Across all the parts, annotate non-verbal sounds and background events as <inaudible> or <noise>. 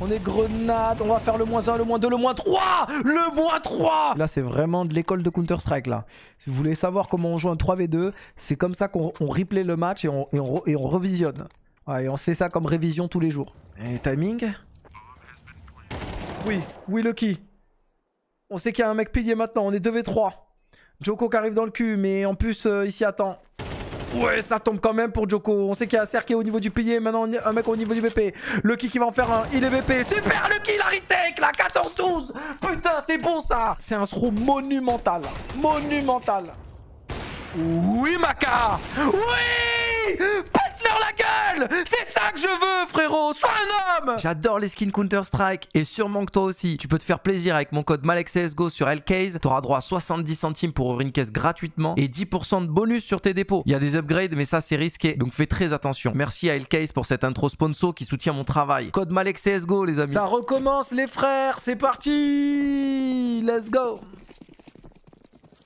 On est grenade, on va faire le moins 1, le moins 2, le moins 3 Le moins 3 Là c'est vraiment de l'école de Counter-Strike là. Si vous voulez savoir comment on joue un 3v2, c'est comme ça qu'on replay le match et on, revisionne. Ouais, et on se fait ça comme révision tous les jours. Et timing? Oui, oui Lucky. On sait qu'il y a un mec pilier maintenant, on est 2v3. Joko qui arrive dans le cul, mais en plus euh, il s'y attend. Ouais, ça tombe quand même pour Joko. On sait qu'il y a Ser qui au niveau du pilier. Maintenant, un mec au niveau du BP. Lucky qui va en faire un. Il est BP. Super Lucky, la retake, la 14-12. Putain, c'est bon ça. C'est un throw monumental. Monumental. Oui, Maka. Oui la gueule C'est ça que je veux, frérot Sois un homme J'adore les skins Counter-Strike et sûrement que toi aussi. Tu peux te faire plaisir avec mon code MalexCSGO sur Lcase. T'auras droit à 70 centimes pour ouvrir une caisse gratuitement et 10% de bonus sur tes dépôts. Il y a des upgrades, mais ça c'est risqué, donc fais très attention. Merci à Lcase pour cette intro sponsor qui soutient mon travail. Code MalexCSGO, les amis. Ça recommence, les frères C'est parti Let's go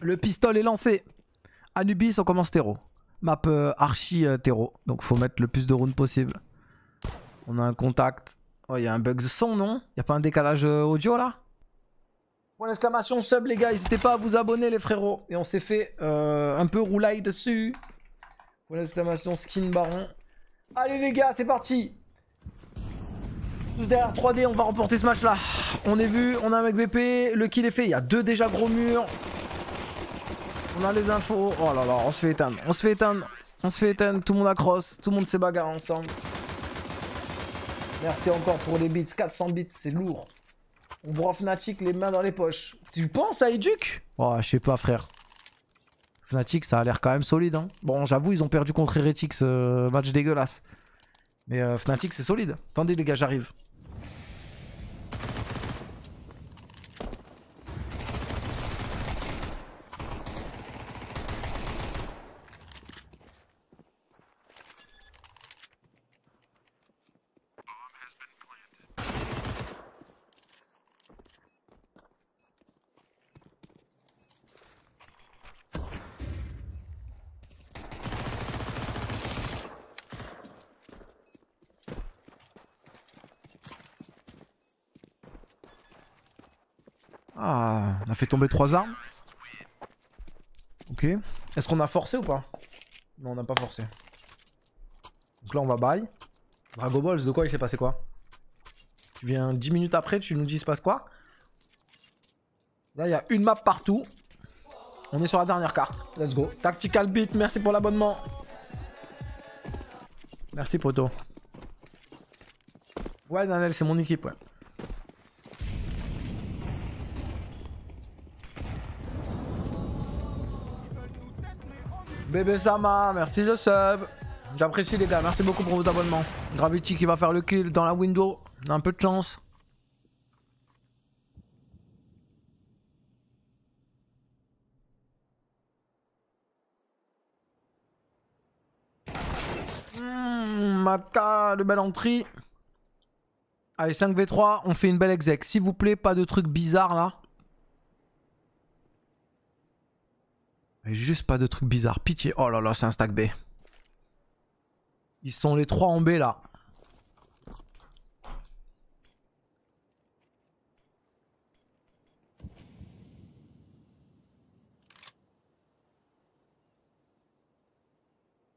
Le pistolet est lancé. Anubis, on commence terreau. Map euh, archi euh, terreau. Donc faut mettre le plus de rounds possible. On a un contact. Oh, il y a un bug de son, non? Il a pas un décalage euh, audio là? Point d'exclamation sub les gars, n'hésitez pas à vous abonner les frérots. Et on s'est fait un peu roulaille dessus. Point d'exclamation skin baron. Allez les gars, c'est parti Tous derrière 3D, on va remporter ce match là. On est vu, on a un mec BP, le kill est fait, il y a deux déjà gros murs. On a les infos. Oh là là, on se fait éteindre. On se fait éteindre. On se fait éteindre. Tout le monde accrosse. Tout le monde s'est bagarre ensemble. Merci encore pour les bits. 400 bits, c'est lourd. On voit Fnatic les mains dans les poches. Tu penses à Educ? Oh, je sais pas, frère. Fnatic, ça a l'air quand même solide. Hein. Bon, j'avoue, ils ont perdu contre Heretics. Euh, match dégueulasse. Mais euh, Fnatic, c'est solide. Attendez, les gars, j'arrive. Ah, on a fait tomber trois armes. Ok. Est-ce qu'on a forcé ou pas? Non, on n'a pas forcé. Donc là, on va buy. Drago Balls, de quoi il s'est passé quoi? Tu viens 10 minutes après, tu nous dis il se passe quoi? Là, il y a une map partout. On est sur la dernière carte. Let's go. Tactical Beat, merci pour l'abonnement. Merci, poto. Ouais, Daniel, c'est mon équipe, ouais. Bébé Sama, merci le sub. J'apprécie les gars, merci beaucoup pour vos abonnements. Gravity qui va faire le kill dans la window. Un peu de chance. Mmh, Maka, de belle entrée. Allez, 5v3, on fait une belle exec. S'il vous plaît, pas de trucs bizarres là. Juste pas de trucs bizarres. Pitié. Oh là là, c'est un stack B. Ils sont les trois en B là.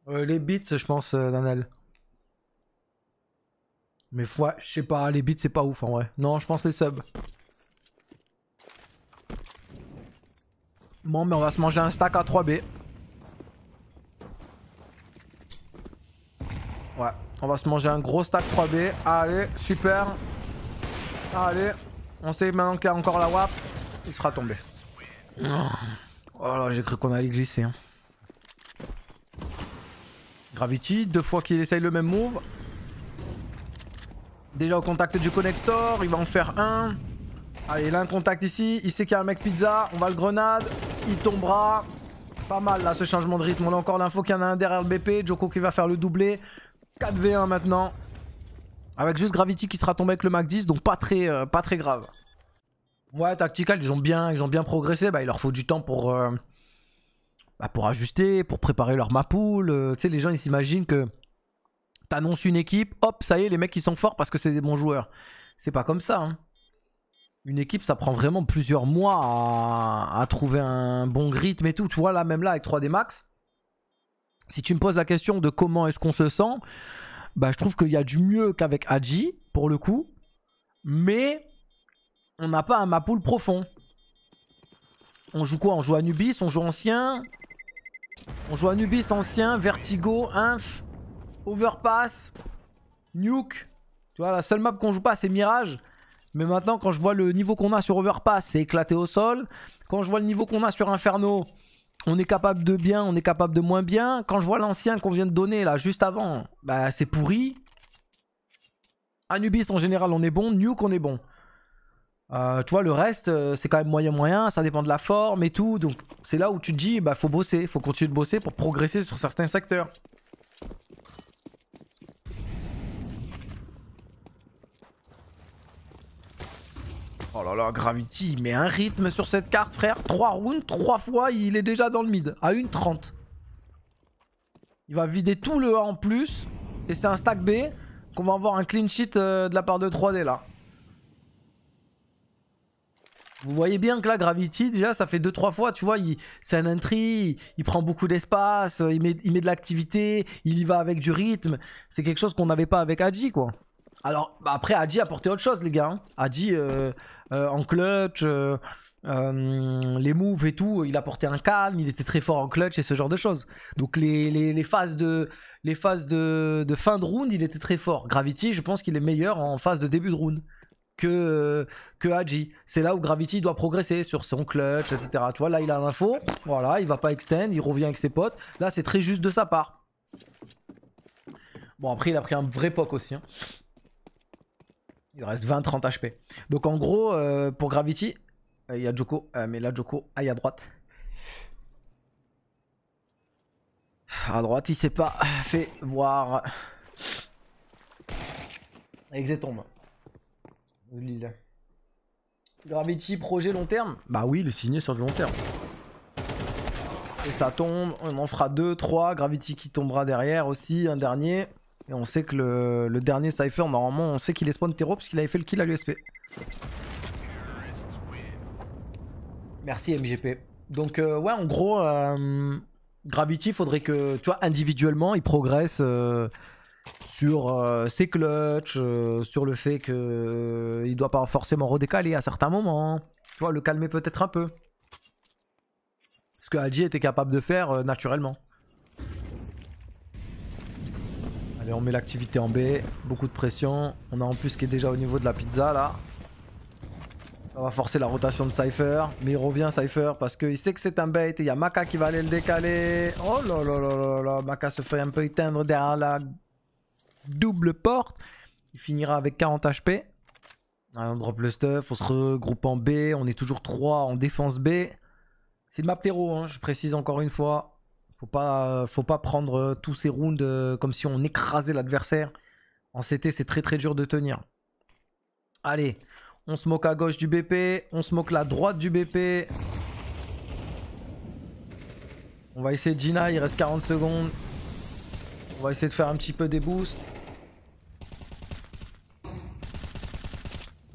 Euh, les bits, je pense, euh. Mais ouais, je sais pas, les bits c'est pas ouf en vrai. Non, je pense les subs. Bon, mais on va se manger un stack à 3B. Ouais, on va se manger un gros stack 3B. Allez, super. Allez, on sait maintenant qu'il y a encore la WAP. Il sera tombé. Oh là, j'ai cru qu'on allait glisser. Hein. Gravity, deux fois qu'il essaye le même move. Déjà au contact du connector, il va en faire un. Allez, il a un contact ici. Il sait qu'il y a un mec pizza. On va le grenade. Il tombera. Pas mal là ce changement de rythme. On a encore l'info qu'il y en a un derrière le BP. Joko qui va faire le doublé. 4v1 maintenant. Avec juste Gravity qui sera tombé avec le Mac 10. Donc pas très, euh, pas très grave. Ouais, Tactical, ils ont bien, progressé. Bah, il leur faut du temps pour, euh, bah, ajuster, pour préparer leur mapoule. Euh, tu sais, les gens ils s'imaginent que t'annonces une équipe. Hop, ça y est, les mecs ils sont forts parce que c'est des bons joueurs. c'est pas comme ça. hein. Une équipe, ça prend vraiment plusieurs mois à, trouver un bon rythme et tout. Tu vois, là, même là, avec 3D Max, si tu me poses la question de comment est-ce qu'on se sent, bah, je trouve qu'il y a du mieux qu'avec Hadji, pour le coup. Mais on n'a pas un mapoule profond. On joue quoi? On joue Anubis, on joue ancien. On joue Anubis ancien, Vertigo, Inf, Overpass, Nuke. Tu vois, la seule map qu'on joue pas, c'est Mirage. Mais maintenant, quand je vois le niveau qu'on a sur Overpass, c'est éclaté au sol. Quand je vois le niveau qu'on a sur Inferno, on est capable de bien, on est capable de moins bien. Quand je vois l'ancien qu'on vient de donner là, juste avant, bah c'est pourri. Anubis en général, on est bon. Nuke, on est bon. Euh, tu vois, le reste, euh, c'est quand même moyen-moyen, ça dépend de la forme et tout. Donc, c'est là où tu te dis, bah, faut bosser, faut continuer de bosser pour progresser sur certains secteurs. Oh là là, Gravity, il met un rythme sur cette carte, frère. 3 rounds, 3 fois, il est déjà dans le mid, à 1.30. Il va vider tout le A en plus. Et c'est un stack B qu'on va avoir un clean sheet euh, de la part de 3D là. Vous voyez bien que là, Gravity, déjà, ça fait 2-3 fois, tu vois, c'est un entry, il, prend beaucoup d'espace, il met, de l'activité, il y va avec du rythme. C'est quelque chose qu'on n'avait pas avec Hadji, quoi. Alors, bah, après, Hadji a apporté autre chose, les gars. hein. Euh, euh, en clutch, euh, les moves et tout, il apportait un calme, il était très fort en clutch et ce genre de choses. Donc, les, phases, de, fin de round, il était très fort. Gravity, je pense qu'il est meilleur en phase de début de round que, que. C'est là où Gravity doit progresser sur son clutch, etc. Tu vois, là, il a l'info. Voilà, il va pas extend, il revient avec ses potes. Là, c'est très juste de sa part. Bon, après, il a pris un vrai poke aussi. hein. Il reste 20-30 HP. Donc, en gros, euh, pour Gravity, euh, il y a Joko. Euh, mais là, Joko, aille à droite. À droite, il s'est pas fait voir. Exit tombe. Lille. Gravity, projet long terme Bah oui, il est signé sur du long terme. Et ça tombe, on en fera 2, 3. Gravity qui tombera derrière aussi, un dernier. Et on sait que le, dernier Cypher, normalement, on sait qu'il est spawn terreau parce qu'il avait fait le kill à l'USP. Merci MGP. Donc euh, ouais, en gros, euh, Gravity, faudrait que, tu vois, individuellement, il progresse euh, sur ses clutches, sur le fait que il doit pas forcément redécaler à certains moments. Tu vois, le calmer peut-être un peu. Ce que Hadji était capable de faire naturellement. Allez, on met l'activité en B. Beaucoup de pression. On a en plus qui est déjà au niveau de la pizza là. On va forcer la rotation de Cypher. Mais il revient Cypher parce qu'il sait que c'est un bait. Et il y a Maka qui va aller le décaler. Oh là là là là là. Maka se fait un peu éteindre derrière la double porte. Il finira avec 40 HP. Allez, on drop le stuff. On se regroupe en B. On est toujours 3 en défense B. C'est une map terreau, hein, je précise encore une fois. Faut pas, faut pas prendre euh, tous ces rounds euh, comme si on écrasait l'adversaire. En CT, c'est très très dur de tenir. Allez, on smoke à gauche du BP, on smoke la droite du BP. On va essayer Gina, il reste 40 secondes. On va essayer de faire un petit peu des boosts.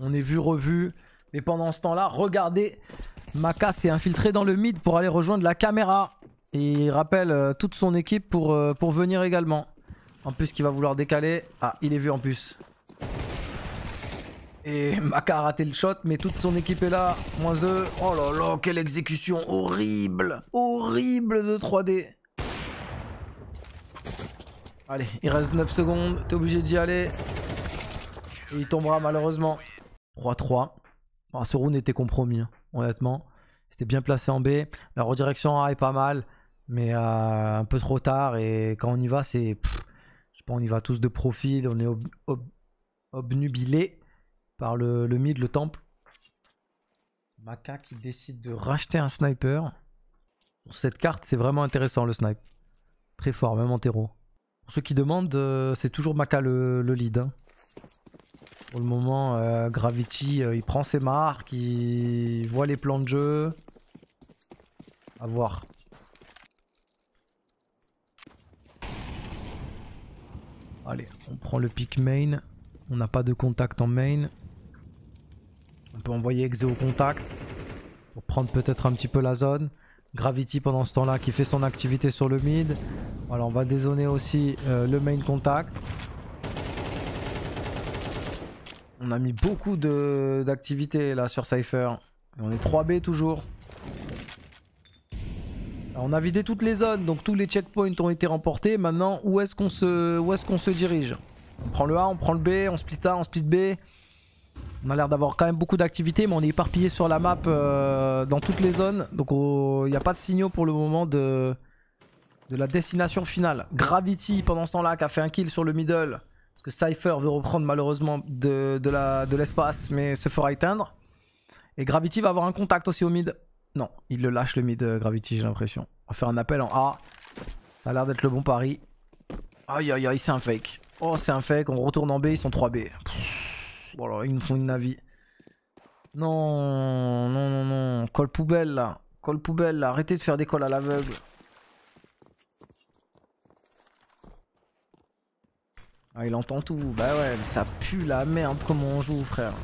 On est vu, revu. Mais pendant ce temps-là, regardez, Maka s'est infiltré dans le mid pour aller rejoindre la caméra. Il rappelle euh, toute son équipe pour, euh, pour venir également. En plus, qu'il va vouloir décaler. Ah, il est vu en plus. Et <laughs> Maka a raté le shot, mais toute son équipe est là. Moins 2. Oh là là, quelle exécution horrible. Horrible de 3D. Allez, il reste 9 secondes. T'es obligé d'y aller. Et il tombera malheureusement. 3-3. Bon, ce round était compromis, hein, honnêtement. C'était bien placé en B. La redirection A est pas mal, mais euh, un peu trop tard. Et quand on y va, c'est. Je sais pas, on y va tous de profil. On est ob- ob- obnubilé par le, le mid, le temple. Maka qui décide de racheter un sniper. Cette carte, c'est vraiment intéressant le snipe. Très fort, même en terreau. Pour ceux qui demandent, euh, c'est toujours Maka le, le lead. hein. Pour le moment, euh, Gravity, il prend ses marques, il voit les plans de jeu. À voir. Allez, on prend le pick main. On n'a pas de contact en main. On peut envoyer Exe au contact. Pour prendre peut-être un petit peu la zone. Gravity pendant ce temps-là qui fait son activité sur le mid. Voilà, on va dézoner aussi euh, le main contact. On a mis beaucoup d'activités là sur Cypher. Et on est 3B toujours. On a vidé toutes les zones, donc tous les checkpoints ont été remportés. Maintenant, où est-ce qu'on se, dirige? On prend le A, on prend le B, on split A, on split B. On a l'air d'avoir quand même beaucoup d'activités, mais on est éparpillé sur la map euh, dans toutes les zones. Donc il n'y a pas de signaux pour le moment de, la destination finale. Gravity, pendant ce temps-là, qui a fait un kill sur le middle. Parce que Cypher veut reprendre malheureusement de, de l'espace, mais se fera éteindre. Et Gravity va avoir un contact aussi au mid. Non, il le lâche le mid euh, Gravity, j'ai l'impression. On va faire un appel en A. Ça a l'air d'être le bon pari. Aïe aïe aïe, c'est un fake. Oh, c'est un fake. On retourne en B, ils sont 3B. Bon alors ils nous font une navi. Non, non, non, non. Colle poubelle là. Colle poubelle là. Arrêtez de faire des calls à l'aveugle. Ah il entend tout. Bah ouais, ça pue la merde comment on joue frère.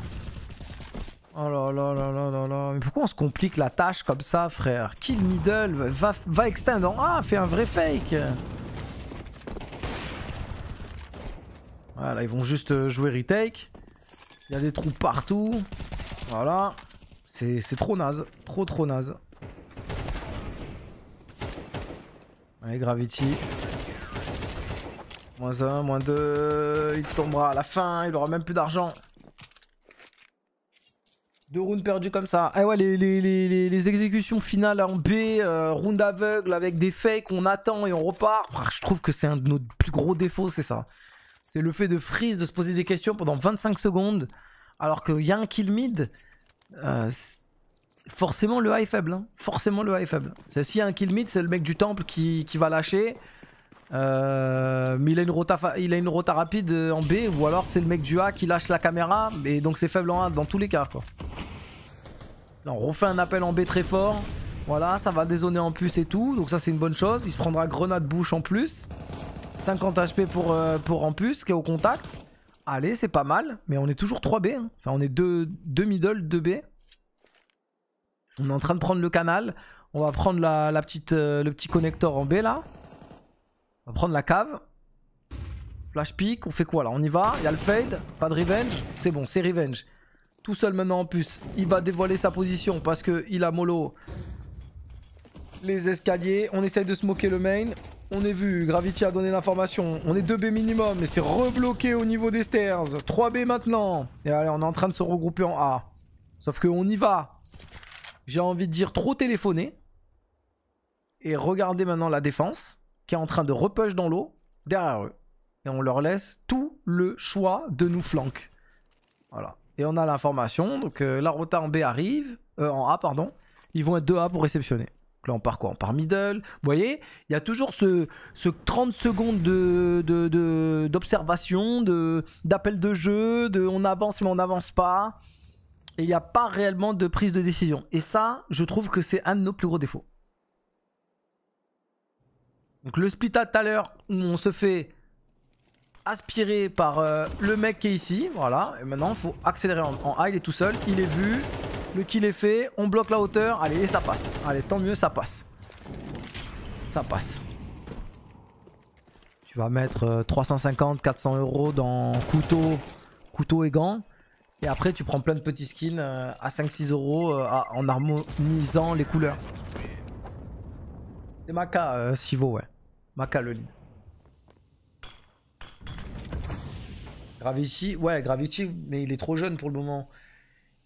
Oh là là là là là là. Mais pourquoi on se complique la tâche comme ça frère? Kill middle, va, va Ah, fais un vrai fake Voilà, ils vont juste euh, jouer retake. Il y a des trous partout. Voilà. C'est trop naze. Trop trop naze. Allez, Gravity. Moins 1, moins 2. Il tombera à la fin. Il aura même plus d'argent. Deux rounds perdus comme ça. Ah ouais, les, les, exécutions finales en B, euh, round aveugle avec des fakes, on attend et on repart. Je trouve que c'est un de nos plus gros défauts, c'est ça. C'est le fait de freeze, de se poser des questions pendant 25 secondes, alors qu'il y a un kill mid. Euh, forcément, le high est faible. Hein. Forcément, le high est faible. S'il y a un kill mid, c'est le mec du temple qui, va lâcher. Euh, mais il a, une rota rapide en B, ou alors c'est le mec du A qui lâche la caméra. Et donc c'est faible en A dans tous les cas. Quoi. On refait un appel en B très fort. Voilà, ça va dézoner en plus et tout. Donc ça, c'est une bonne chose. Il se prendra grenade bouche en plus. 50 HP pour, euh, pour Rampus qui est au contact. Allez, c'est pas mal. Mais on est toujours 3B. Hein. Enfin, on est 2, middle, 2B. On est en train de prendre le canal. On va prendre la, petite, euh, le petit connecteur en B là. On va prendre la cave. Flash pick. On fait quoi là? On y va? Il y a le fade. Pas de revenge? C'est bon, c'est revenge. Tout seul maintenant en plus. Il va dévoiler sa position parce qu'il a mollo les escaliers. On essaye de smoker le main. On est vu, Gravity a donné l'information. On est 2B minimum, mais c'est rebloqué au niveau des stairs. 3B maintenant. Et allez, on est en train de se regrouper en A. Sauf qu'on y va. J'ai envie de dire trop téléphoner. Et regardez maintenant la défense, qui est en train de repush dans l'eau, derrière eux. Et on leur laisse tout le choix de nous flanquer. Voilà. Et on a l'information, donc euh, la rota en B arrive, euh, en A pardon. Ils vont être 2A pour réceptionner là, on part quoi? On part middle. Vous voyez Il y a toujours ce, ce 30 secondes d'observation, de, d'appel de, jeu, de on avance mais on n'avance pas. Et il n'y a pas réellement de prise de décision. Et ça, je trouve que c'est un de nos plus gros défauts. Donc le split à tout à l'heure, où on se fait aspirer par euh, le mec qui est ici. Voilà. Et maintenant, il faut accélérer en, en A. Il est tout seul. Il est vu. Le kill est fait. On bloque la hauteur. Allez, et ça passe. Allez, tant mieux, ça passe. Ça passe. Tu vas mettre 350, euh, 400 euros dans couteau, couteau et gants. Et après, tu prends plein de petits skins euh, à 5-6 euros en harmonisant les couleurs. C'est Maka, Sivo, ouais. Maka le lead. Gravity, ouais, Gravity, mais il est trop jeune pour le moment.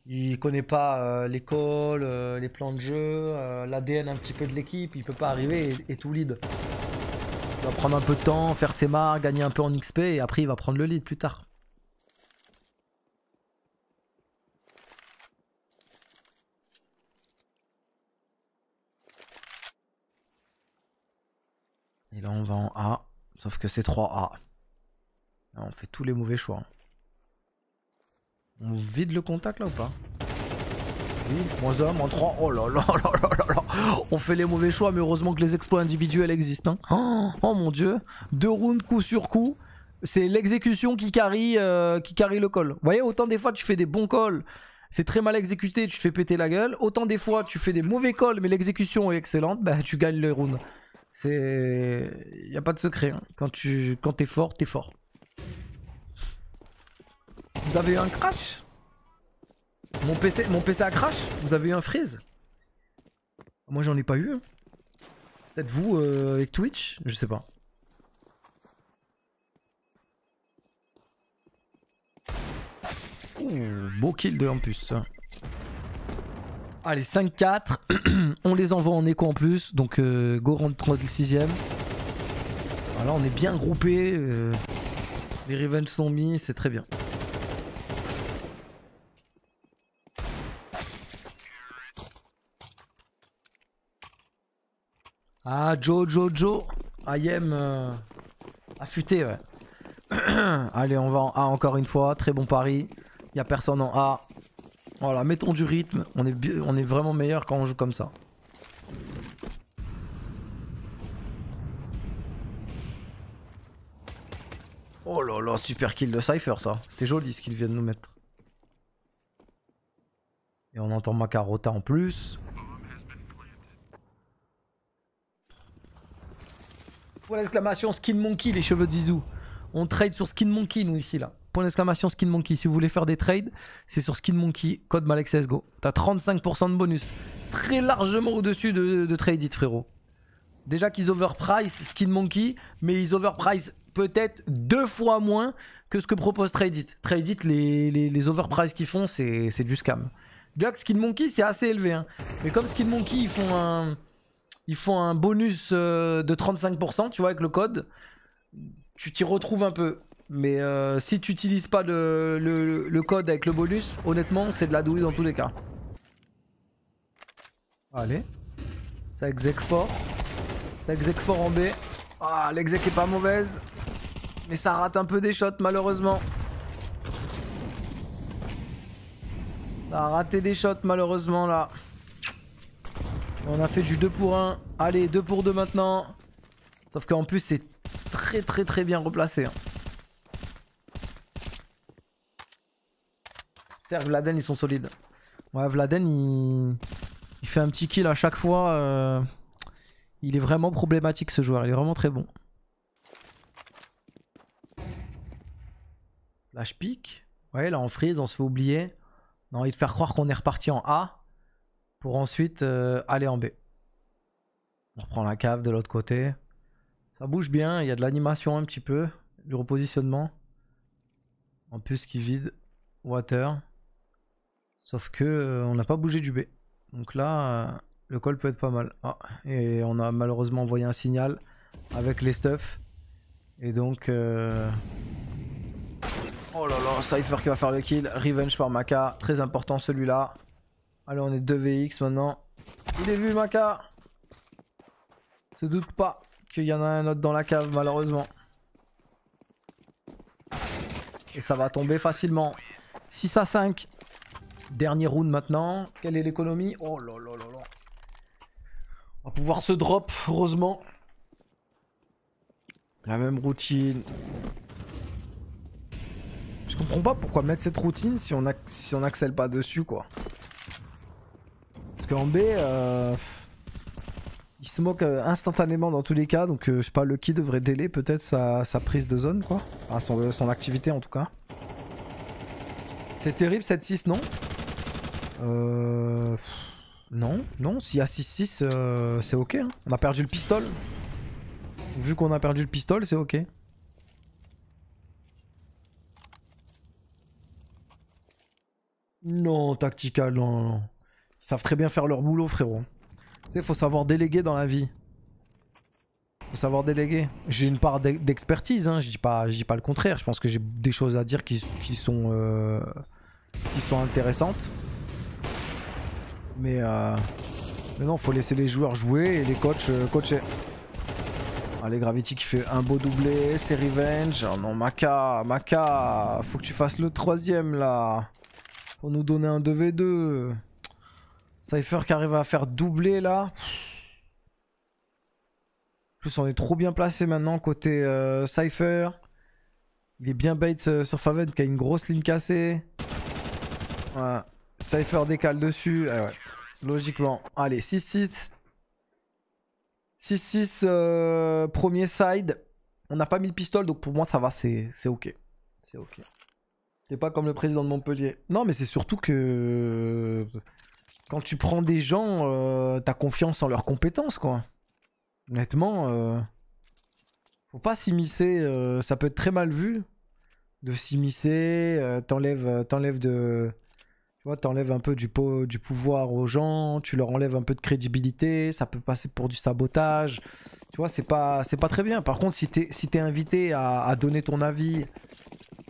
Il connaît pas euh, l'école, euh, les plans de jeu, euh, l'ADN un petit peu de l'équipe. Il peut pas arriver et, tout lead. Il va prendre un peu de temps, faire ses marques, gagner un peu en XP et après il va prendre le lead plus tard. Et là on va en A, sauf que c'est 3A. on fait tous les mauvais choix. Hein. On vide le contact là ou pas? Oui, moins 1, moins 3. Oh là là là là là On fait les mauvais choix, mais heureusement que les exploits individuels existent. Hein. Oh, mon dieu. Deux rounds coup sur coup. C'est l'exécution qui carry, euh, qui carry le call. Vous voyez, autant des fois tu fais des bons calls c'est très mal exécuté, tu te fais péter la gueule. Autant des fois, tu fais des mauvais calls, mais l'exécution est excellente, bah tu gagnes le round. C'est. Y a pas de secret. Hein. Quand tu quand t'es fort, t'es fort. Vous avez eu un crash? Mon PC, mon PC a crash? Vous avez eu un freeze? Moi j'en ai pas eu. Hein. Peut-être vous euh, avec Twitch? Je sais pas. beau kill de en plus. Allez, 5-4. <clears throat> on les envoie en écho en plus. Donc, euh, go rentre le 6ème. Voilà, on est bien groupés. Euh, les revenge sont mis, c'est très bien. Ah, Joe, Joe, Joe. Ayem euh, affûté, ouais. <clears throat> Allez, on va en A encore une fois. Très bon pari. Il n'y a personne en A. Voilà, mettons du rythme. On est, vraiment meilleur quand on joue comme ça. Oh là là, super kill de Cypher ça. C'était joli ce qu'il vient de nous mettre. Et on entend Macarota en plus. Point d'exclamation Skin Monkey, les cheveux de Zizou. On trade sur Skin Monkey, nous, ici, là. Point d'exclamation Skin Monkey. Si vous voulez faire des trades, c'est sur Skin Monkey, code MalexSGO. T'as 35% de bonus. Très largement au-dessus de, de Trade frérot. Déjà qu'ils overprice Skin Monkey, mais ils overprice peut-être deux fois moins que ce que propose Trade It. Les, les overprice qu'ils font, c'est du scam. Déjà que Skin Monkey, c'est assez élevé. Hein. Mais comme Skin Monkey, ils font un ils font un bonus euh, de 35%, tu vois, avec le code. Tu t'y retrouves un peu. Mais euh, si tu n'utilises pas le, code avec le bonus, honnêtement, c'est de la douille dans tous les cas. Allez. Ça exec fort. Ça exec fort en B. Ah, l'exec est pas mauvaise. Mais ça rate un peu des shots, malheureusement. Ça a raté des shots, malheureusement, là. On a fait du 2 pour 1. Allez, 2 pour 2 maintenant. Sauf qu'en plus, c'est très très très bien replacé. Hein. Vladen, ils sont solides. Ouais, Vladen, il... il fait un petit kill à chaque fois. Euh, il est vraiment problématique ce joueur. Il est vraiment très bon. Flash pick. Ouais, là on freeze, on se fait oublier. On a envie de faire croire qu'on est reparti en A pour ensuite euh, aller en B. On reprend la cave de l'autre côté. Ça bouge bien, il y a de l'animation un petit peu, du repositionnement. En plus qui vide water. Sauf que euh, on n'a pas bougé du B. Donc là, euh, le call peut être pas mal. Ah, et on a malheureusement envoyé un signal avec les stuffs. Et donc... Oh là là, Cypher qui va faire le kill. Revenge par Maka. Très important celui-là. Allez, on est 2 VX maintenant. Il est vu, Maka. Se doute pas qu'il y en a un autre dans la cave, malheureusement. Et ça va tomber facilement. 6 à 5. Dernier round maintenant. Quelle est l'économie? Oh là là là là. On va pouvoir se drop, heureusement. La même routine. Je comprends pas pourquoi mettre cette routine si on, si accèle pas dessus, quoi. En B, euh, il se moque euh, instantanément dans tous les cas. Donc, euh, je sais pas, Lucky devrait délai peut-être sa, prise de zone, quoi. Enfin, son, son activité en tout cas. C'est terrible 7-6, non? Euh. Non, non, s'il y a 6-6, c'est ok. Hein. On a perdu le pistol. Vu qu'on a perdu le pistol, c'est ok. Non, tactical, non, non. Ils savent très bien faire leur boulot, frérot. Tu sais, faut savoir déléguer dans la vie. Faut savoir déléguer. J'ai une part d'expertise, hein. je, dis pas, pas le contraire. Je pense que j'ai des choses à dire qui, sont, euh, qui sont intéressantes. Mais, euh, mais non, faut laisser les joueurs jouer et les coachs euh, coacher. Allez, Gravity qui fait un beau doublé, c'est Revenge. Oh non, Maka, Maka, faut que tu fasses le troisième là. Pour nous donner un 2v2. Cypher qui arrive à faire doubler là. En plus on est trop bien placé maintenant côté euh, Cypher. Il est bien bait euh, sur Faven qui a une grosse ligne cassée. Voilà. Cypher décale dessus. Eh. Logiquement. Allez, 6-6. 6-6, euh, premier side. On n'a pas mis le pistol, donc pour moi, ça va, c'est ok. C'est ok. C'est pas comme le président de Montpellier. Non, mais c'est surtout que... Quand tu prends des gens, euh, t'as confiance en leurs compétences, quoi. Honnêtement, euh, faut pas s'immiscer. Ça peut être très mal vu de s'immiscer. t'enlèves de... Tu vois, t'enlèves un peu du, du pouvoir aux gens, tu leur enlèves un peu de crédibilité, ça peut passer pour du sabotage. Tu vois, c'est pas, pas très bien. Par contre, si t'es si invité à, donner ton avis,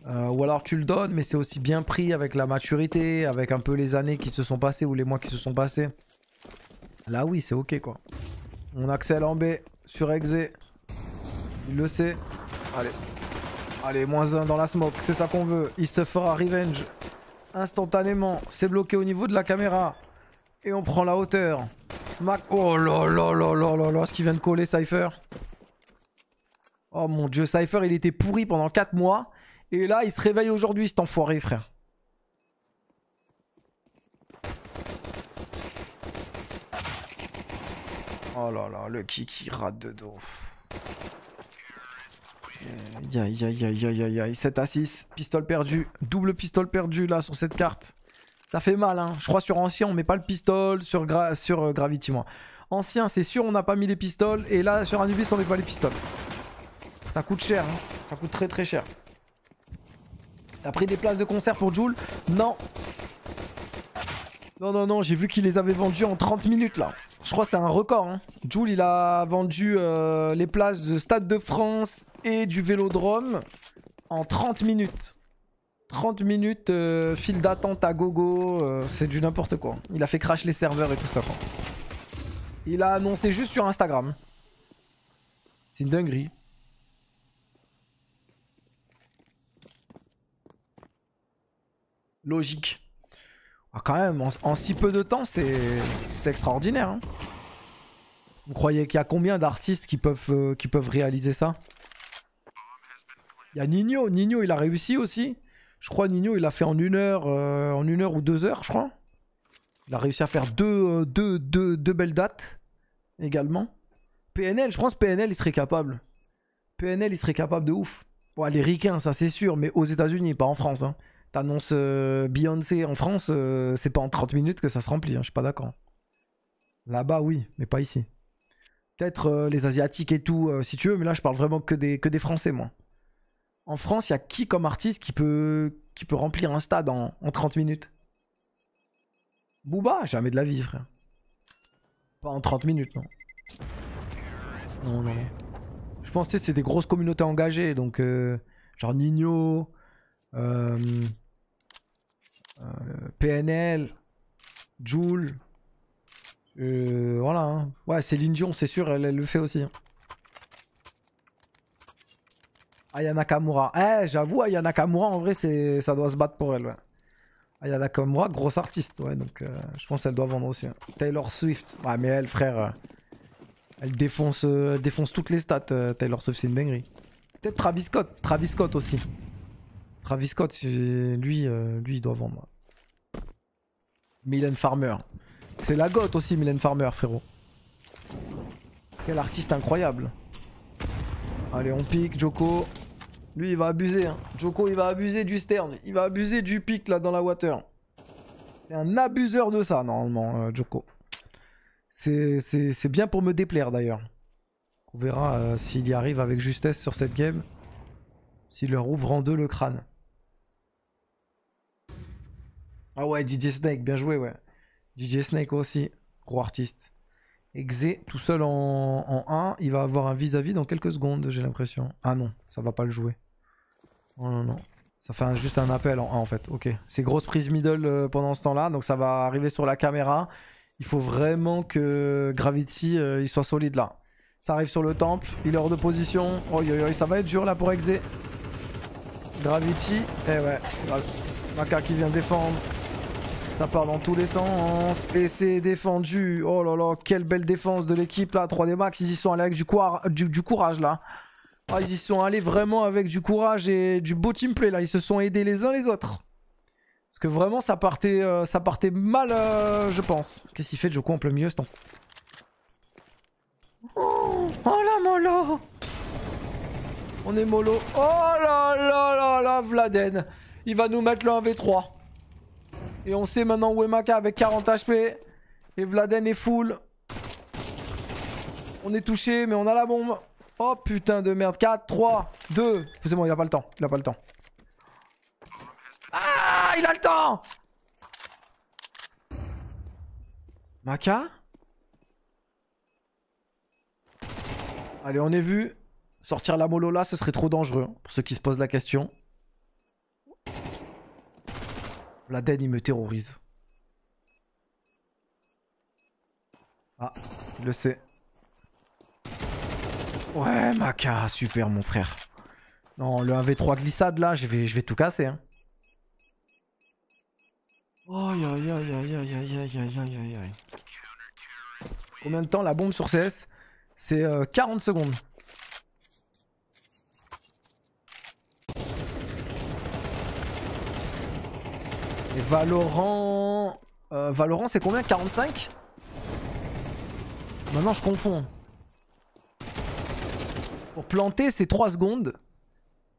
euh, ou alors tu le donnes, mais c'est aussi bien pris avec la maturité, avec un peu les années qui se sont passées ou les mois qui se sont passés. Là, oui, c'est ok quoi. On accèle en B sur Exe. Il le sait. Allez. Allez, moins 1 dans la smoke, c'est ça qu'on veut. Il se fera revenge instantanément. C'est bloqué au niveau de la caméra. Et on prend la hauteur. Mac oh là là là là là là, ce qui vient de coller Cypher. Oh mon dieu, Cypher il était pourri pendant 4 mois. Et là il se réveille aujourd'hui cet enfoiré frère. Oh là là, le kick qui rate de dos. Aïe aïe aïe aïe aïe aïe 7 à 6. Pistole perdu. Double pistole perdu là sur cette carte. Ça fait mal hein. Je crois sur ancien on met pas le pistole. Sur, sur euh, Gravity moi. Ancien c'est sûr on n'a pas mis les pistoles. Et là sur Anubis on met pas les pistoles. Ça coûte cher. Hein. Ça coûte très très cher. T'as pris des places de concert pour Joule? Non. Non non non j'ai vu qu'il les avait vendus en 30 minutes là. Je crois que c'est un record. Hein. Joule, il a vendu euh, les places de Stade de France et du Vélodrome en 30 minutes. 30 minutes, euh, file d'attente à gogo, euh, c'est du n'importe quoi. Il a fait crash les serveurs et tout ça. Il a annoncé juste sur Instagram. C'est une dinguerie. Logique. Ah, quand même, en, si peu de temps, c'est extraordinaire. Hein. Vous croyez qu'il y a combien d'artistes qui, peuvent euh, qui peuvent réaliser ça? Il y a Nino. Nino, il a réussi aussi. Je crois Nino, il a fait en une heure, euh, en une heure ou deux heures, je crois. Il a réussi à faire deux, euh, deux, deux, deux belles dates également. PNL, je pense PNL, il serait capable. PNL, il serait capable de ouf. Bon, les ricains, ça c'est sûr, mais aux États-Unis, pas en France. Hein. T'annonces euh, Beyoncé en France, c'est pas en 30 minutes que ça se remplit, hein, je suis pas d'accord. Là-bas, oui, mais pas ici. Peut-être les Asiatiques et tout, si tu veux, mais là, je parle vraiment que des, que des Français, moi. En France, il y a qui comme artiste qui peut, remplir un stade en, 30 minutes? Booba? Jamais de la vie, frère. Pas en 30 minutes, non. Non, non. Je pense que c'est des grosses communautés engagées, donc genre Nino, euh, euh, PNL, Joule. Euh, voilà. Hein. Ouais, c'est Dion, c'est sûr, elle, le fait aussi. Hein. Aya Nakamura. Eh, j'avoue, Aya Nakamura, en vrai, ça doit se battre pour elle. Ouais. Aya Nakamura, grosse artiste. Ouais, donc je pense qu'elle doit vendre aussi. Hein. Taylor Swift. Ouais, mais elle, frère, elle défonce, défonce toutes les stats. Taylor Swift, c'est une dinguerie. Peut-être Travis Scott. Travis Scott aussi. Travis Scott, lui, euh, lui, il doit vendre. Mylène Farmer. C'est la gote aussi, Mylène Farmer, frérot. Quel artiste incroyable. Allez, on pique, Joko. Lui, il va abuser. Hein. Joko, il va abuser du stern. Il va abuser du pic, là, dans la water. C'est un abuseur de ça, normalement, euh, Joko. C'est bien pour me déplaire, d'ailleurs. On verra euh, s'il y arrive avec justesse sur cette game. S'il leur ouvre en deux le crâne. Ah ouais, DJ Snake, bien joué, ouais. DJ Snake aussi, gros artiste. Exe tout seul en, 1, il va avoir un vis-à-vis dans quelques secondes, j'ai l'impression. Ah non, ça va pas le jouer. Oh non, non. Ça fait juste un appel en 1 en fait. Ok. C'est grosse prise middle euh, pendant ce temps-là, donc ça va arriver sur la caméra. Il faut vraiment que Gravity euh, il soit solide là. Ça arrive sur le temple, il est hors de position. Oh yo, yo, ça va être dur là pour Exe. Gravity, eh ouais. Maka qui vient défendre. Ça part dans tous les sens. Et c'est défendu. Oh là là, quelle belle défense de l'équipe là. 3D Max, ils y sont allés avec du, courage là. Ah, ils y sont allés vraiment avec du courage et du beau teamplay là. Ils se sont aidés les uns les autres. Parce que vraiment, ça partait, euh, ça partait mal, euh, je pense. Qu'est-ce qu'il fait, Joko, en plein milieu, ce temps? Oh, oh la mollo On est mollo. Oh là là là là, Vladen. Il va nous mettre le 1v3. Et on sait maintenant où est Maka avec 40 HP. Et Vladen est full. On est touché, mais on a la bombe. Oh putain de merde. 4, 3, 2. C'est bon, il a pas le temps. Il a pas le temps. Ah, il a le temps Maka? Allez, on est vu. Sortir la mollo là, ce serait trop dangereux. hein, pour ceux qui se posent la question. Vladen, il me terrorise. Ah, il le sait. Ouais, Maka, super mon frère. Non, le 1v3 glissade là, je vais, je vais tout casser. Hein. Aïe aïe aïe aïe aïe aïe aïe aïe aïe. Combien de temps la bombe sur CS C'est euh, 40 secondes. Et Valorant... euh, Valorant c'est combien? 45 Maintenant je confonds. Pour planter c'est 3 secondes.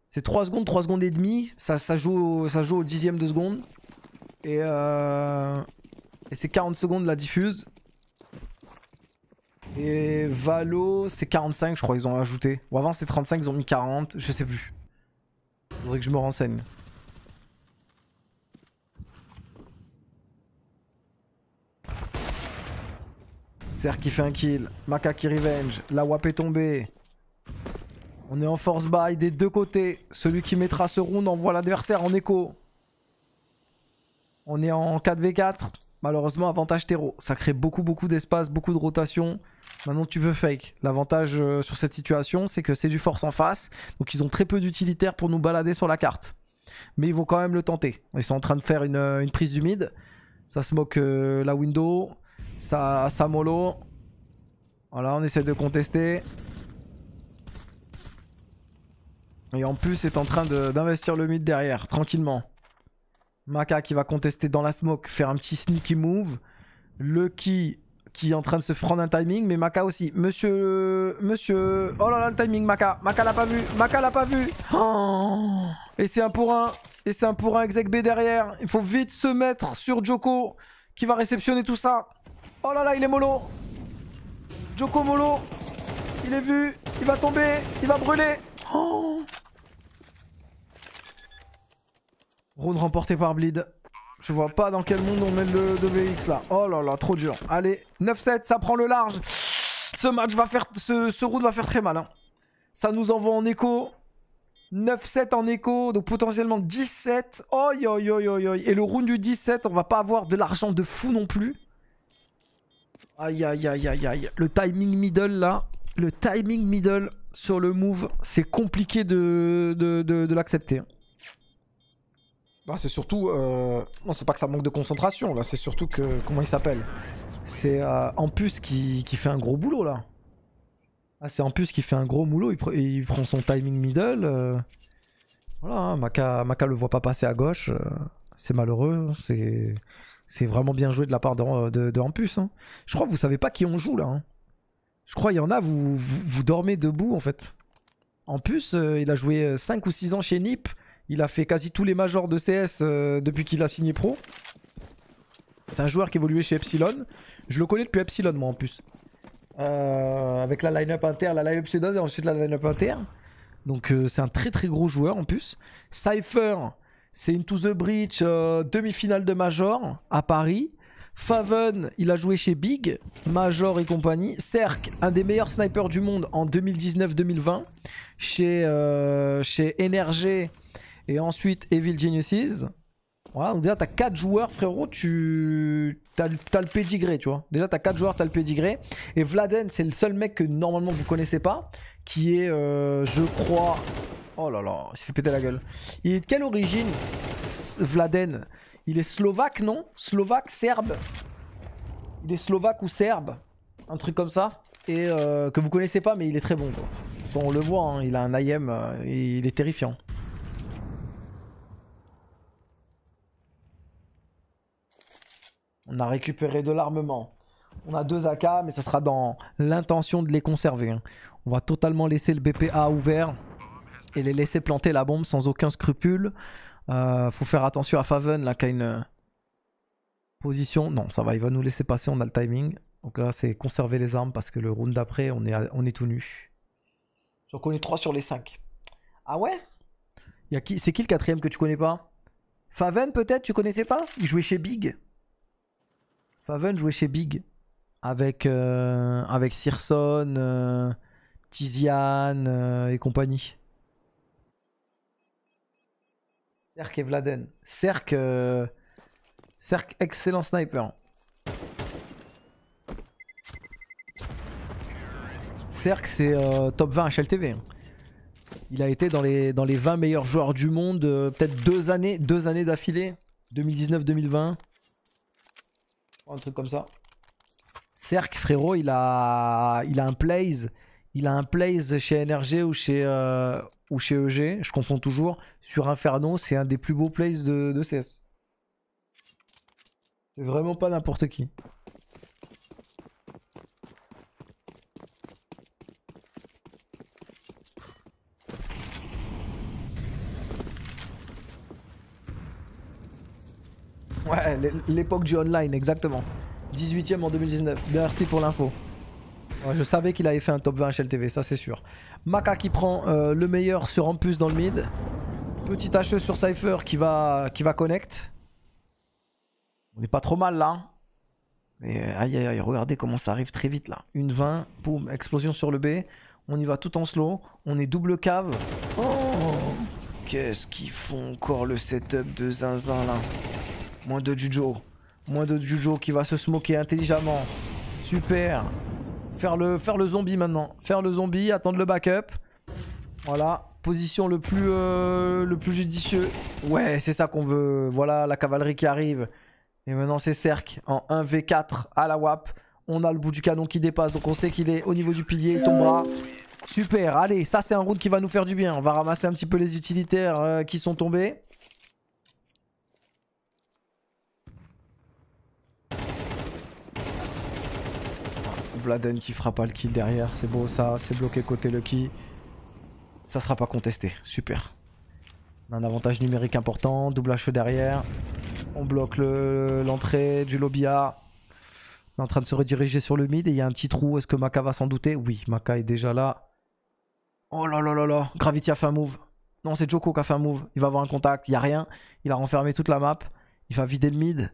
C'est 3 secondes, 3 secondes et demie. Ça, ça, joue, au- dixième de seconde. Et, euh... et c'est 40 secondes la diffuse. Et Valo, c'est 45, je crois, ils ont ajouté. Ou avant c'était 35, ils ont mis 40, je sais plus. Faudrait que je me renseigne. Serre qui fait un kill. Maka qui revenge. La WAP est tombée. On est en force buy des deux côtés. Celui qui mettra ce round envoie l'adversaire en écho. On est en 4v4. Malheureusement, avantage terreau. Ça crée beaucoup, beaucoup d'espace, beaucoup de rotation. Maintenant, tu veux fake. L'avantage euh, sur cette situation, c'est que c'est du force en face. Donc, ils ont très peu d'utilitaires pour nous balader sur la carte. Mais ils vont quand même le tenter. Ils sont en train de faire une, euh, prise du mid. Ça smoke euh, la window. Ça, ça mollo. Voilà, on essaie de contester. Et en plus, c'est en train d'investir le mid derrière, tranquillement. Maka qui va contester dans la smoke, faire un petit sneaky move. Lucky qui est en train de se prendre un timing, mais Maka aussi. Monsieur, monsieur, oh là là le timing Maka, Maka l'a pas vu, Maka l'a pas vu. Oh et c'est un pour un, et c'est un pour un exec B derrière. Il faut vite se mettre sur Joko qui va réceptionner tout ça. Oh là là, il est mollo. Joko mollo, il est vu, il va tomber, il va brûler. Oh Round remporté par Bleed. Je vois pas dans quel monde on met le 2VX là. Oh là là, trop dur. Allez, 9-7, ça prend le large. Ce match va faire. Ce, round va faire très mal. hein. Ça nous envoie en écho. 9-7 en écho, donc potentiellement 17. Oi, oi, oi, oi, oi. Et le round du 17, on va pas avoir de l'argent de fou non plus. Aïe, aïe, aïe, aïe, aïe. Le timing middle là. Le timing middle sur le move, c'est compliqué de, de, de- l'accepter. hein. Bah, c'est surtout. euh, Non, c'est pas que ça manque de concentration, là, c'est surtout que. Comment il s'appelle? C'est euh, Ampus qui, qui fait un gros boulot là. Ah, c'est Ampus qui fait un gros boulot. Il, il prend son timing middle. euh, Voilà, hein, Maka, Maka le voit pas passer à gauche. euh, C'est malheureux. C'est c'est vraiment bien joué de la part de, de, hein. Je crois que vous savez pas qui on joue là. hein. Je crois qu'il y en a, vous, dormez debout en fait. Ampus, euh, il a joué 5 ou 6 ans chez NiP. Il a fait quasi tous les majors de CS euh, depuis qu'il a signé pro. C'est un joueur qui évoluait chez Epsilon. Je le connais depuis Epsilon, moi en plus. Euh, avec la line-up inter, la line-up suédoise et ensuite la line-up inter. Donc euh, c'est un très très gros joueur en plus. Cypher, c'est Into the Breach, euh, demi-finale de Major à Paris. Faven, il a joué chez Big, Major et compagnie. Cerc, un des meilleurs snipers du monde en 2019-2020 chez, euh, chez NRG et ensuite Evil Geniuses. Voilà, donc déjà t'as 4 joueurs frérot, tu t'as le- pédigré, tu vois. Déjà t'as 4 joueurs, t'as le pédigré. Et Vladen, c'est le seul mec que normalement vous connaissez pas, qui est, euh, je crois... Oh là là, il s'est fait péter la gueule. Il est de quelle origine Vladen? Il est slovaque, non? Slovaque, serbe? Il est slovaque ou serbe? Un truc comme ça? Et euh, que vous connaissez pas, mais il est très bon. Quoi. On le voit, hein, il a un IM, euh, il est terrifiant. On a récupéré de l'armement. On a deux AK, mais ça sera dans l'intention de les conserver. hein. On va totalement laisser le BPA ouvert et les laisser planter la bombe sans aucun scrupule. Euh, faut faire attention à Faven là qui a une euh, position. Non, ça va, il va nous laisser passer, on a le timing. Donc là, c'est conserver les armes parce que le round d'après, on est, à- on est tout nu. J'en connais 3 sur les 5. Ah ouais? Y a qui... C'est qui le quatrième que tu connais pas? Faven peut-être, tu connaissais pas? Il jouait chez Big. Faven jouait chez Big. Avec, euh, avec Searson, euh, Tiziane et compagnie. Cerc et Vladen. Cerc, euh, Cerc, excellent sniper. Cerc, c'est euh, top 20 HLTV. Il a été dans les, dans les 20 meilleurs joueurs du monde, euh, peut-être deux années, deux années d'affilée. 2019-2020. Un truc comme ça. Cerc, frérot, il a, il a un plays. Il a un plays chez NRG ou chez, ou chez EG, je confonds toujours. Sur Inferno, c'est un des plus beaux plays de, de CS. C'est vraiment pas n'importe qui. Ouais, l'é- l'époque du online, exactement. 18ème en 2019. Merci pour l'info. Je savais qu'il avait fait un top 20 HLTV, ça c'est sûr. Maka qui prend euh, le meilleur sur Ampus dans le mid. Petit HE sur Cypher qui va, qui va connect. On est pas trop mal là. Mais euh, aïe aïe aïe, regardez comment ça arrive très vite là. Une 20, boum, explosion sur le B. On y va tout en slow. On est double cave. Oh Qu'est-ce qu'ils font encore le setup de Zinzin là? Moins de Jujo. Moins de Jujo qui va se smoker intelligemment. Super. Faire le, zombie maintenant. Faire le zombie, attendre le backup. Voilà. Position le plus, euh, le plus judicieux. Ouais, c'est ça qu'on veut. Voilà la cavalerie qui arrive. Et maintenant c'est Cerc en 1v4 à la WAP. On a le bout du canon qui dépasse. Donc on sait qu'il est au niveau du pilier. Il tombera. Super. Allez, ça c'est un round qui va nous faire du bien. On va ramasser un petit peu les utilitaires euh, qui sont tombés. Vladen qui fera pas le kill derrière, c'est beau ça, c'est bloqué côté Lucky. Ça sera pas contesté, super. On a un avantage numérique important, double HE derrière. On bloque le- l'entrée du lobby A. On est en train de se rediriger sur le mid et il y a un petit trou, est-ce que Maka va s'en douter? Oui, Maka est déjà là. Oh là là là là, Gravity a fait un move. Non, c'est Joko qui a fait un move. Il va avoir un contact, il y a rien. Il a renfermé toute la map. Il va vider le mid.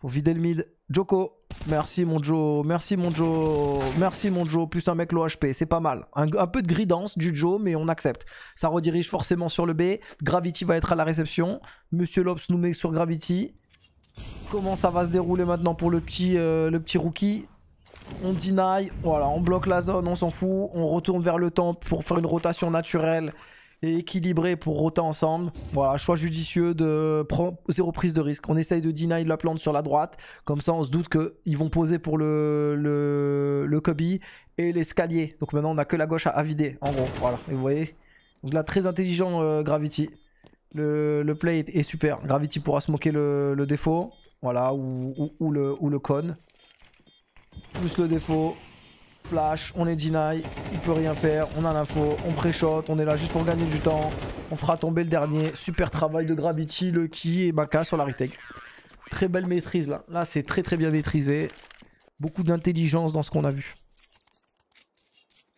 Faut vider le mid. Joko, merci mon Joe, merci mon Joe, merci mon Joe, plus un mec low HP, c'est pas mal. Un, peu de gridance du Joe, mais on accepte. Ça redirige forcément sur le B. Gravity va être à la réception. Monsieur Lops nous met sur Gravity. Comment ça va se dérouler maintenant pour le petit, euh, le petit rookie? On deny, voilà, on bloque la zone, on s'en fout. On retourne vers le temple pour faire une rotation naturelle et équilibrée pour roter ensemble. Voilà, choix judicieux de prendre zéro prise de risque. On essaye de deny la plante sur la droite. Comme ça, on se doute qu'ils vont poser pour le, le, le Kobe et l'escalier. Donc maintenant, on a que la gauche à, à vider, en gros. Voilà, et vous voyez Donc là, très intelligent euh, Gravity. Le, le play est, super. Gravity pourra smoker le, le défaut. Voilà, ou, ou le, ou le con. Plus le défaut. Flash, on est deny, il peut rien faire, on a l'info, on pré-shot, on est là juste pour gagner du temps. On fera tomber le dernier. Super travail de Gravity, Lucky et Baka sur la retake. Très belle maîtrise là. Là, c'est très très bien maîtrisé. Beaucoup d'intelligence dans ce qu'on a vu.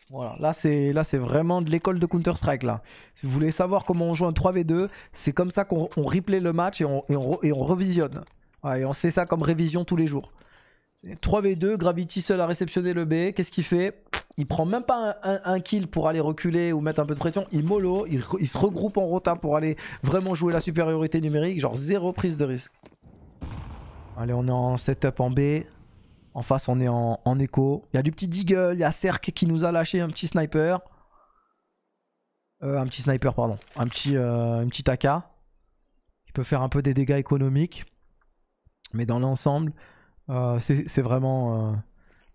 Voilà, là c'est là c'est vraiment de l'école de Counter-Strike là. Si vous voulez savoir comment on joue un 3v2, c'est comme ça qu'on on replay le match et on revisionne. Ouais, et on se fait ça comme révision tous les jours. 3v2, Gravity seul à réceptionner le B. Qu'est-ce qu'il fait? Il prend même pas un, kill pour aller reculer ou mettre un peu de pression. Il mollo, il, il se regroupe en rota pour aller vraiment jouer la supériorité numérique. Genre zéro prise de risque. Allez, on est en setup en B. En face, on est en, en écho. Il y a du petit Deagle, il y a Cerc qui nous a lâché un petit sniper. Euh, un petit sniper, pardon. Un petit, euh, AK. Qui peut faire un peu des dégâts économiques. Mais dans l'ensemble, euh, c'est vraiment. euh,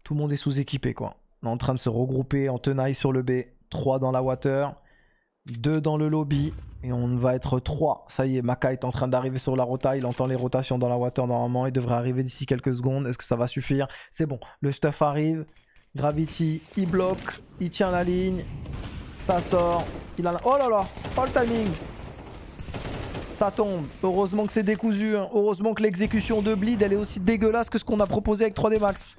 tout le monde est sous-équipé, quoi. On est en train de se regrouper en tenaille sur le B. 3 dans la water. 2 dans le lobby. Et on va être 3. Ça y est, Maka est en train d'arriver sur la rota. Il entend les rotations dans la water normalement. Il devrait arriver d'ici quelques secondes. Est-ce que ça va suffire? C'est bon. Le stuff arrive. Gravity, il bloque. Il tient la ligne. Ça sort. Il a... Oh là là Oh le timing Ça tombe. Heureusement que c'est décousu. hein. Heureusement que l'exécution de Bleed, est aussi dégueulasse que ce qu'on a proposé avec 3D Max.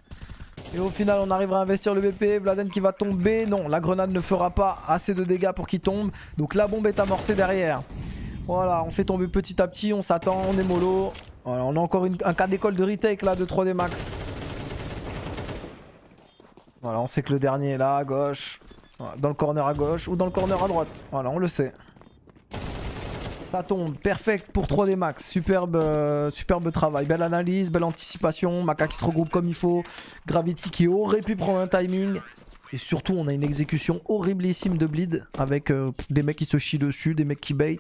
Et au final, on arrivera à investir le BP. Vladen qui va tomber. Non, la grenade ne fera pas assez de dégâts pour qu'il tombe. Donc la bombe est amorcée derrière. Voilà, on fait tomber petit à petit. On s'attend, on est mollo. Voilà, on a encore un cas d'école de retake là de 3D Max. Voilà, on sait que le dernier est là à gauche. Dans le corner à gauche ou dans le corner à droite. Voilà, on le sait. Ça tombe, perfect pour 3D Max. Superbe, euh, superbe travail. Belle analyse, belle anticipation. Maka qui se regroupe comme il faut. Gravity qui aurait pu prendre un timing. Et surtout, on a une exécution horriblissime de bleed avec euh, des mecs qui se chient dessus, des mecs qui bait.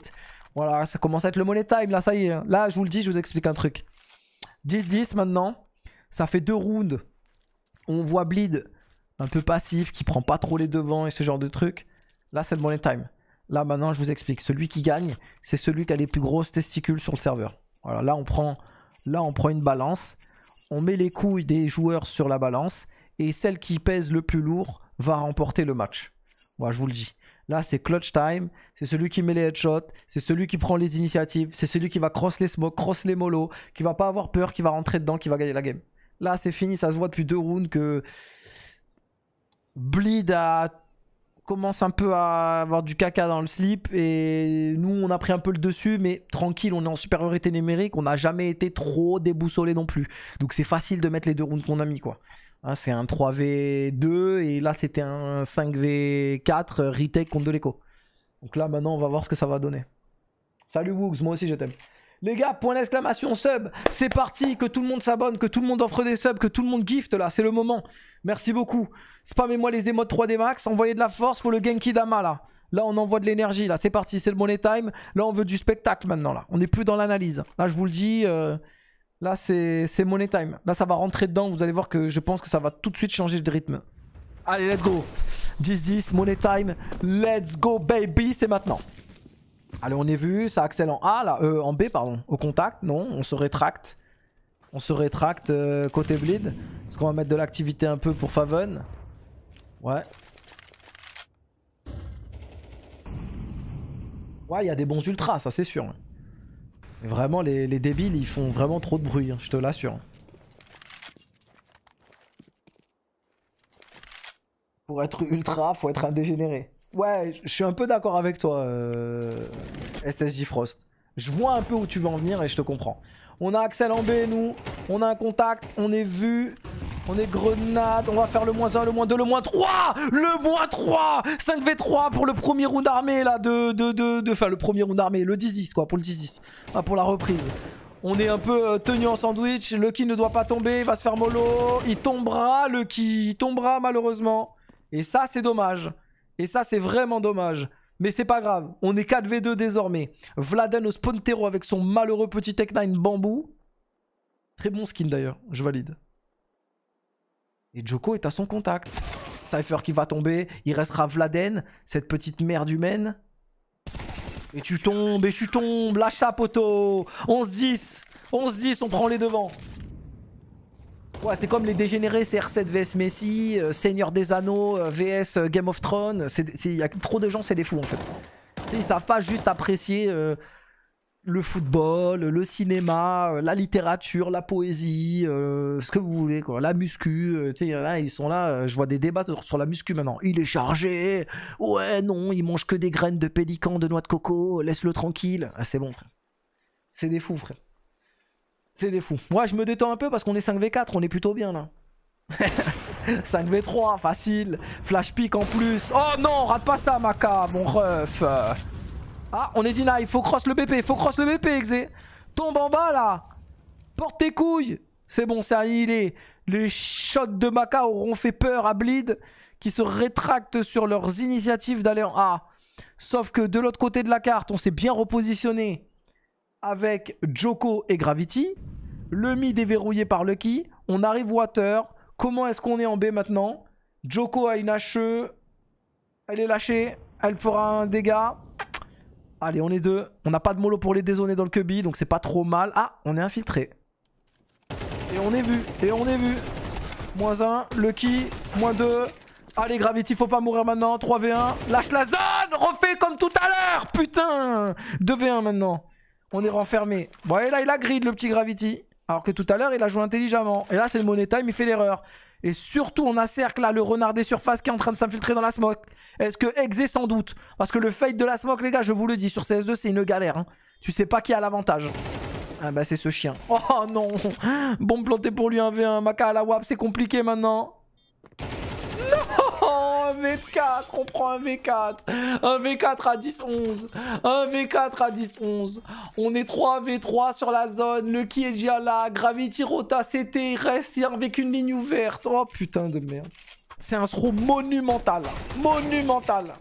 Voilà, ça commence à être le money time là, ça y est. hein. Là, je vous le dis, je vous explique un truc. 10-10 maintenant. Ça fait deux rounds. On voit bleed un peu passif, qui prend pas trop les devants et ce genre de trucs. Là, c'est le money time. Là, maintenant, je vous explique. Celui qui gagne, c'est celui qui a les plus grosses testicules sur le serveur. Voilà, là, on prend, là, on prend une balance. On met les couilles des joueurs sur la balance. Et celle qui pèse le plus lourd va remporter le match. Voilà, je vous le dis. Là, c'est clutch time. C'est celui qui met les headshots. C'est celui qui prend les initiatives. C'est celui qui va cross les smokes, cross les molos. Qui va pas avoir peur, qui va rentrer dedans, qui va gagner la game. Là, c'est fini. Ça se voit depuis deux rounds que Bleed a- commence un peu à avoir du caca dans le slip et nous on a pris un peu le dessus mais tranquille on est en supériorité numérique on n'a jamais été trop déboussolé non plus. Donc c'est facile de mettre les deux rounds qu'on a mis quoi. Hein, c'est un 3v2 et là c'était un 5v4 euh, retake contre de l'écho. Donc là maintenant on va voir ce que ça va donner. Salut Woogs moi aussi je t'aime les gars, point d'exclamation, sub, c'est parti, que tout le monde s'abonne, que tout le monde offre des subs, que tout le monde gift là, c'est le moment. Merci beaucoup. Spammez-moi les émotes 3D Max, envoyez de la force, faut le Genki Dama là. Là, on envoie de l'énergie, là, c'est parti, c'est le money time. Là, on veut du spectacle maintenant, là. On n'est plus dans l'analyse. Là, je vous le dis, euh, là, c'est money time. Là, ça va rentrer dedans, vous allez voir que je pense que ça va tout de suite changer de rythme. Allez, let's go 10-10, money time, let's go baby, c'est maintenant. Allez, on est vu, ça accèle en A, là, euh, en B, pardon, au contact, non, on se rétracte. On se rétracte euh, côté bleed. Est-ce qu'on va mettre de l'activité un peu pour Faven Ouais. Ouais, il y a des bons ultras, ça c'est sûr. Vraiment, les, les débiles, ils font vraiment trop de bruit, hein, je te l'assure. Pour être ultra, faut être un dégénéré. Ouais, je suis un peu d'accord avec toi, euh, SSJ Frost. Je vois un peu où tu veux en venir et je te comprends. On a Axel en B, nous. On a un contact, on est vu. On est grenade, on va faire le moins 1, le moins 2, le moins 3 Le moins 3 5v3 pour le premier round armé là de... de, de, de enfin le premier round armé, le 10-10 quoi, pour le 10-10. Ah, pour la reprise. On est un peu euh, tenu en sandwich, Lucky ne doit pas tomber, il va se faire mollo. Il tombera, Lucky, il tombera malheureusement. Et ça c'est dommage. Et ça c'est vraiment dommage. Mais c'est pas grave, on est 4v2 désormais. Vladen au Spontero avec son malheureux petit Tech 9 bambou. Très bon skin d'ailleurs, je valide. Et Joko est à son contact. Cypher qui va tomber, il restera Vladen, cette petite merde humaine. Et tu tombes, et tu tombes, lâche ça poteau 11-10, 11-10, on prend les devants. C'est comme les dégénérés CR7 vs Messi, euh, Seigneur des Anneaux euh, vs euh, Game of Thrones. Il y a trop de gens, c'est des fous en fait. Tu sais, Ils savent pas juste apprécier le football, le cinéma, la littérature, la poésie, ce que vous voulez, quoi. La muscu, là, ils sont là, je vois des débats sur- sur la muscu maintenant. Il est chargé, ouais, non, il mange que des graines de pélican, de noix de coco, laisse-le tranquille. Ah, c'est bon, frère. C'est des fous, frère. C'est des fous. Moi, je me détends un peu parce qu'on est 5v4, on est plutôt bien là. <laughs> 5v3, facile. Flash pick en plus. Oh non, rate pas ça, Maka, mon ref. Ah, on est deny, il faut cross le BP, faut cross le BP, Exe. Tombe en bas là. Porte tes couilles. C'est bon, c'est annihilé. Les shots de Maka auront fait peur à Bleed qui se rétractent sur leurs initiatives d'aller en A. Sauf que de l'autre côté de la carte, on s'est bien repositionné avec Joko et Gravity. Le mid est verrouillé par Lucky. On arrive Water. Comment est-ce qu'on est en B maintenant? Joko a une HE. Elle est lâchée. Elle fera un dégât. Allez, on est deux. On n'a pas de mollo pour les dézoner dans le cubby, donc c'est pas trop mal. Ah, on est infiltré. Et on est vu. Et on est vu. Moins 1. Lucky. Moins 2. Allez, Gravity, faut pas mourir maintenant. 3v1. Lâche la zone Refais comme tout à l'heure Putain 2v1 maintenant. On est renfermé. Bon, et là, il a grid, le petit Gravity. Alors que tout à l'heure, il a joué intelligemment. Et là, c'est le money time, il fait l'erreur. Et surtout, on a cercle là le renard des surfaces qui est en train de s'infiltrer dans la smoke. Est-ce que Exe sans doute? Parce que le fade de la smoke, les gars, je vous le dis, sur CS2, c'est une galère. Hein. Tu sais pas qui a l'avantage. Ah bah c'est ce chien. <laughs> Oh non Bombe plantée pour lui 1v1. Maka à la WAP, c'est compliqué maintenant. Non V4, on prend un V4. Un V4 à 10-11. Un V4 à 10-11. On est 3 V3 sur la zone. Le qui est déjà là? Gravity Rota CT. Reste avec une ligne ouverte. Oh putain de merde. C'est un throw monumental. Monumental.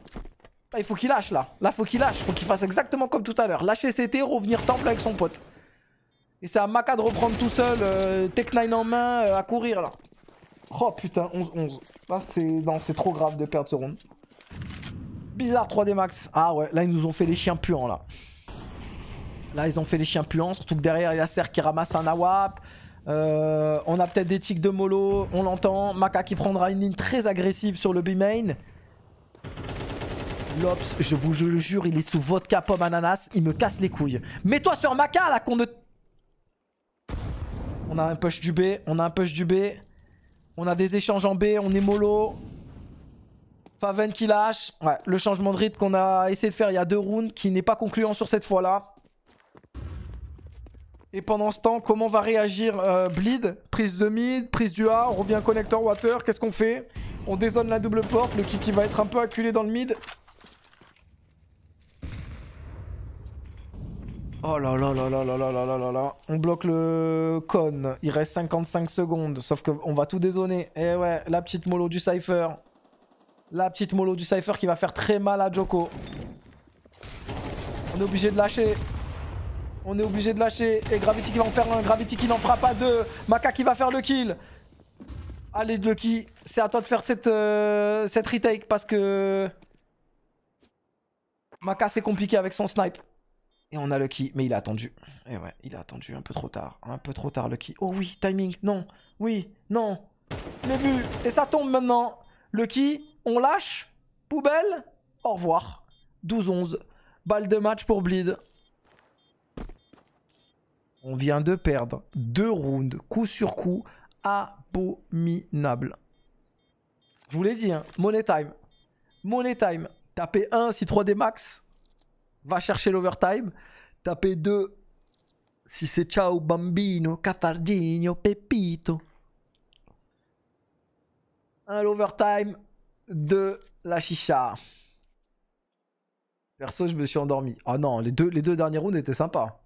Ah, il faut qu'il lâche là. Là, faut qu'il lâche. Faut qu'il fasse exactement comme tout à l'heure. Lâcher CT, revenir temple avec son pote. Et c'est à Maka de reprendre tout seul, euh, Tech 9 en main, euh, à courir là. Oh putain, 11-11. Là, c'est... Non, c'est trop grave de perdre ce round. Bizarre 3D max. Ah ouais, là, ils nous ont fait les chiens puants, là. Là, ils ont fait les chiens puants. Surtout que derrière, il y a Serre qui ramasse un AWAP. Euh, on a peut-être des tics de mollo, on l'entend. Maka qui prendra une ligne très agressive sur le B-main. Lops, je vous le jure, il est sous vodka pomme ananas. Il me casse les couilles. Mets-toi sur Maka, là, qu'on ne... On a un push du B, on a un push du B. On a des échanges en B, on est mollo. Faven qui lâche. Ouais, le changement de rythme qu'on a essayé de faire il y a deux rounds qui n'est pas concluant sur cette fois-là. Et pendant ce temps, comment va réagir euh, Bleed? Prise de mid, prise du A, on revient connecteur water, qu'est-ce qu'on fait? On dézone la double porte, le Kiki va être un peu acculé dans le mid. Oh là là là là là là là là là On bloque le con. Il reste 55 secondes. Sauf qu'on va tout dézoner. Et eh ouais, la petite mollo du Cypher. La petite mollo du Cypher qui va faire très mal à Joko. On est obligé de lâcher. On est obligé de lâcher. Et Gravity qui va en faire un. Gravity qui n'en fera pas deux. Maka qui va faire le kill. Allez, Lucky. C'est à toi de faire cette, euh, cette retake parce que... Maka c'est compliqué avec son snipe. Et on a Lucky, mais il a attendu. Et ouais, il a attendu un peu trop tard. Un peu trop tard, Lucky. Oh oui, timing, non. Oui, non. L'ai vu. Et ça tombe maintenant. Lucky, on lâche. Poubelle. Au revoir. 12-11. Balle de match pour Bleed. On vient de perdre deux rounds, coup sur coup, abominable. Je vous l'ai dit, hein. money time. Money time. Tapez 1 si 3D max va chercher l'overtime. Tapez 2 si c'est ciao bambino, cafardino, pepito. Un l'overtime de la chicha. Perso, je me suis endormi. Ah non, les deux, les deux derniers rounds étaient sympas.